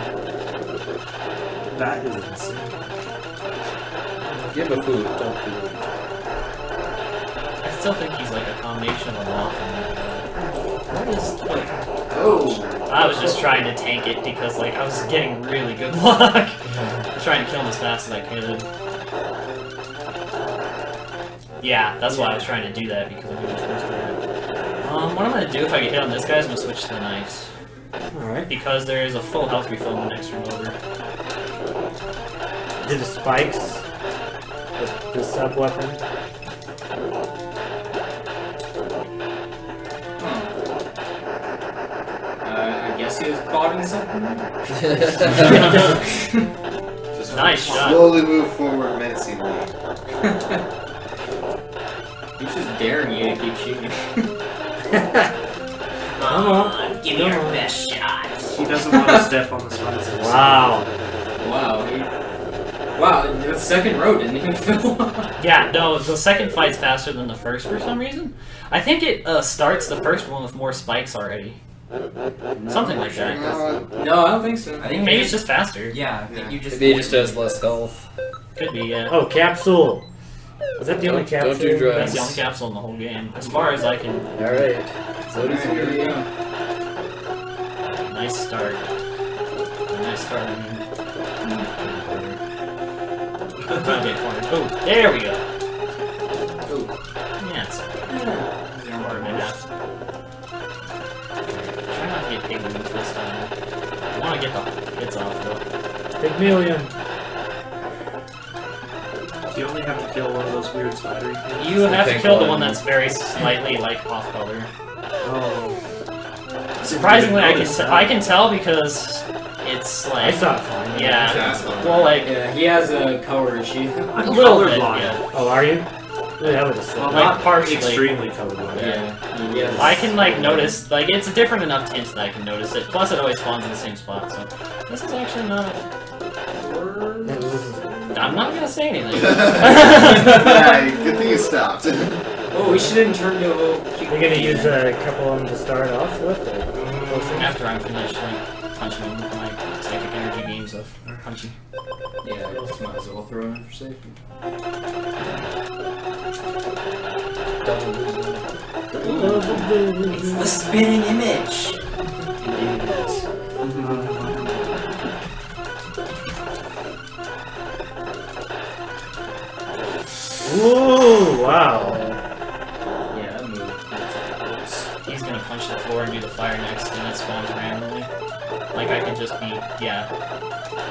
That is insane. Give a food, don't food. I still think he's like a combination of a moth and what is like Oh. I was just trying to tank it because like I was getting really good luck. trying to kill him as fast as I could. Yeah, that's why I was trying to do that because I knew which was that. Um, what I'm gonna do if I get hit on this guy is I'm gonna switch to the knife. Alright. Because there is a full health refill in the next room over. Do the spikes. The, the sub weapon. Uh, I guess he was plotting something. Just Nice shot. slowly move forward menacingly. He's just daring you to keep shooting. Come on. give me your best shot. He doesn't want to step on the spikes. Wow. Wow. He... Wow, the second row didn't even fill up. Yeah, no, the second fight's faster than the first for some reason. I think it uh, starts the first one with more spikes already. Something like that. Uh, No, I don't think so. I think Maybe it's just faster. Yeah, I think you just. Maybe he just has less health. Could be, yeah. Oh, capsule. Was that the only Don't- don't capsule? do drugs. That's the only capsule in the whole game, as far as I can. Alright. Zoda Alright, here we Z. go. Nice start. Nice start. Oh, there we go. Oh, yeah, it's Quarter and a half. Try not to get pig moves this time. I want to get the hits off though. Pygmalion. You only have to kill one of those weird spidery things. You have to Pink kill the one. one that's very slightly like off color. Oh. Surprisingly, I can t- I can tell because it's I like saw it fine. yeah. Jasmine. Well, like Yeah, he has a color issue. a little bit. colorblind. Yeah. Oh, are you? Yeah, that was have Well. Like not partially. extremely colorblind. Yeah. He has- I can like notice like it's a different enough tint that I can notice it. Plus, it always spawns in the same spot. So this is actually not. I'm not gonna say anything. yeah, good thing you stopped. Oh, we should have turned to a little. You're gonna use a couple of them to start off with? Mm. After I'm finished like punching him with my psychic energy beams punchy. Yeah, I guess might as well throw in for safety. It's the spinning image! Ooh! wow. Floor and do the fire next, and it spawns randomly. Like I could just be, yeah,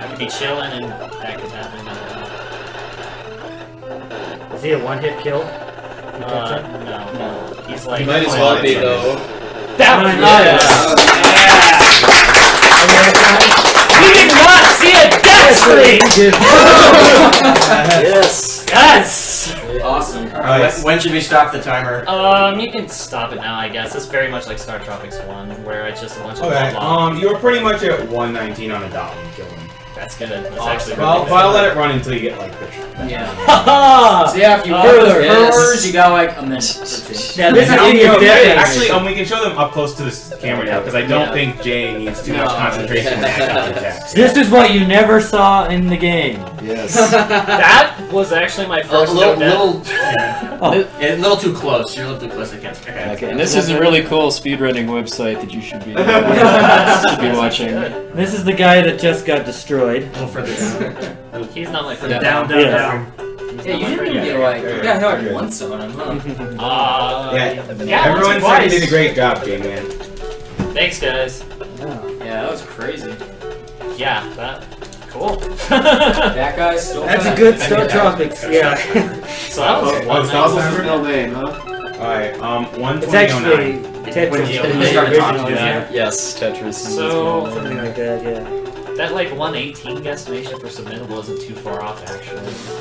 I could be chilling and that could happen. Is he a one-hit kill? Uh, no, no. He's like. You might as well be though. That was Yes. We did not see a death screen! yes. Yes! Awesome. Nice. When should we stop the timer? Um, you can stop it now, I guess. It's very much like StarTropics 1, where it's just a bunch of Okay, blah, blah. um, you were pretty much at 119 on a dot when you killed him. That's good. That's Awesome. actually Well, really but I'll let it run until you get like the. Yeah. So yeah, if you Uh, hear those yes. purrs, you got like a minute. Yeah, this is No, in your no, death Actually, um, we can show them up close to this camera now because I don't Yeah. think Jay needs too much concentration in that. This is what you never saw in the game. Yes. That was actually my A first little, no death. little, Oh. a little too close. You're a little too close. I can't. Okay. Okay, and this is a really cool speedrunning website that you should be, uh, should be watching. This is the guy that just got destroyed. A little further down. He's not my friend. Yeah. Down, down, Yeah. down. Yeah, you didn't even get like you got hit once on him, huh? Uh, Yeah, yeah, everyone said you did a great job, Jay, man. Thanks, guys. Yeah, that was crazy. Yeah, that cool. That guy's still. That's a good StarTropics. Yeah. so that was Oh, one it's night. also- This name, huh? Alright, um, It's 12009. actually Tetris. When you- the when you started original, talking, yeah. Yes, Tetris. So- Something like that, yeah. That like 118 guesstimation for submittable isn't too far off, actually.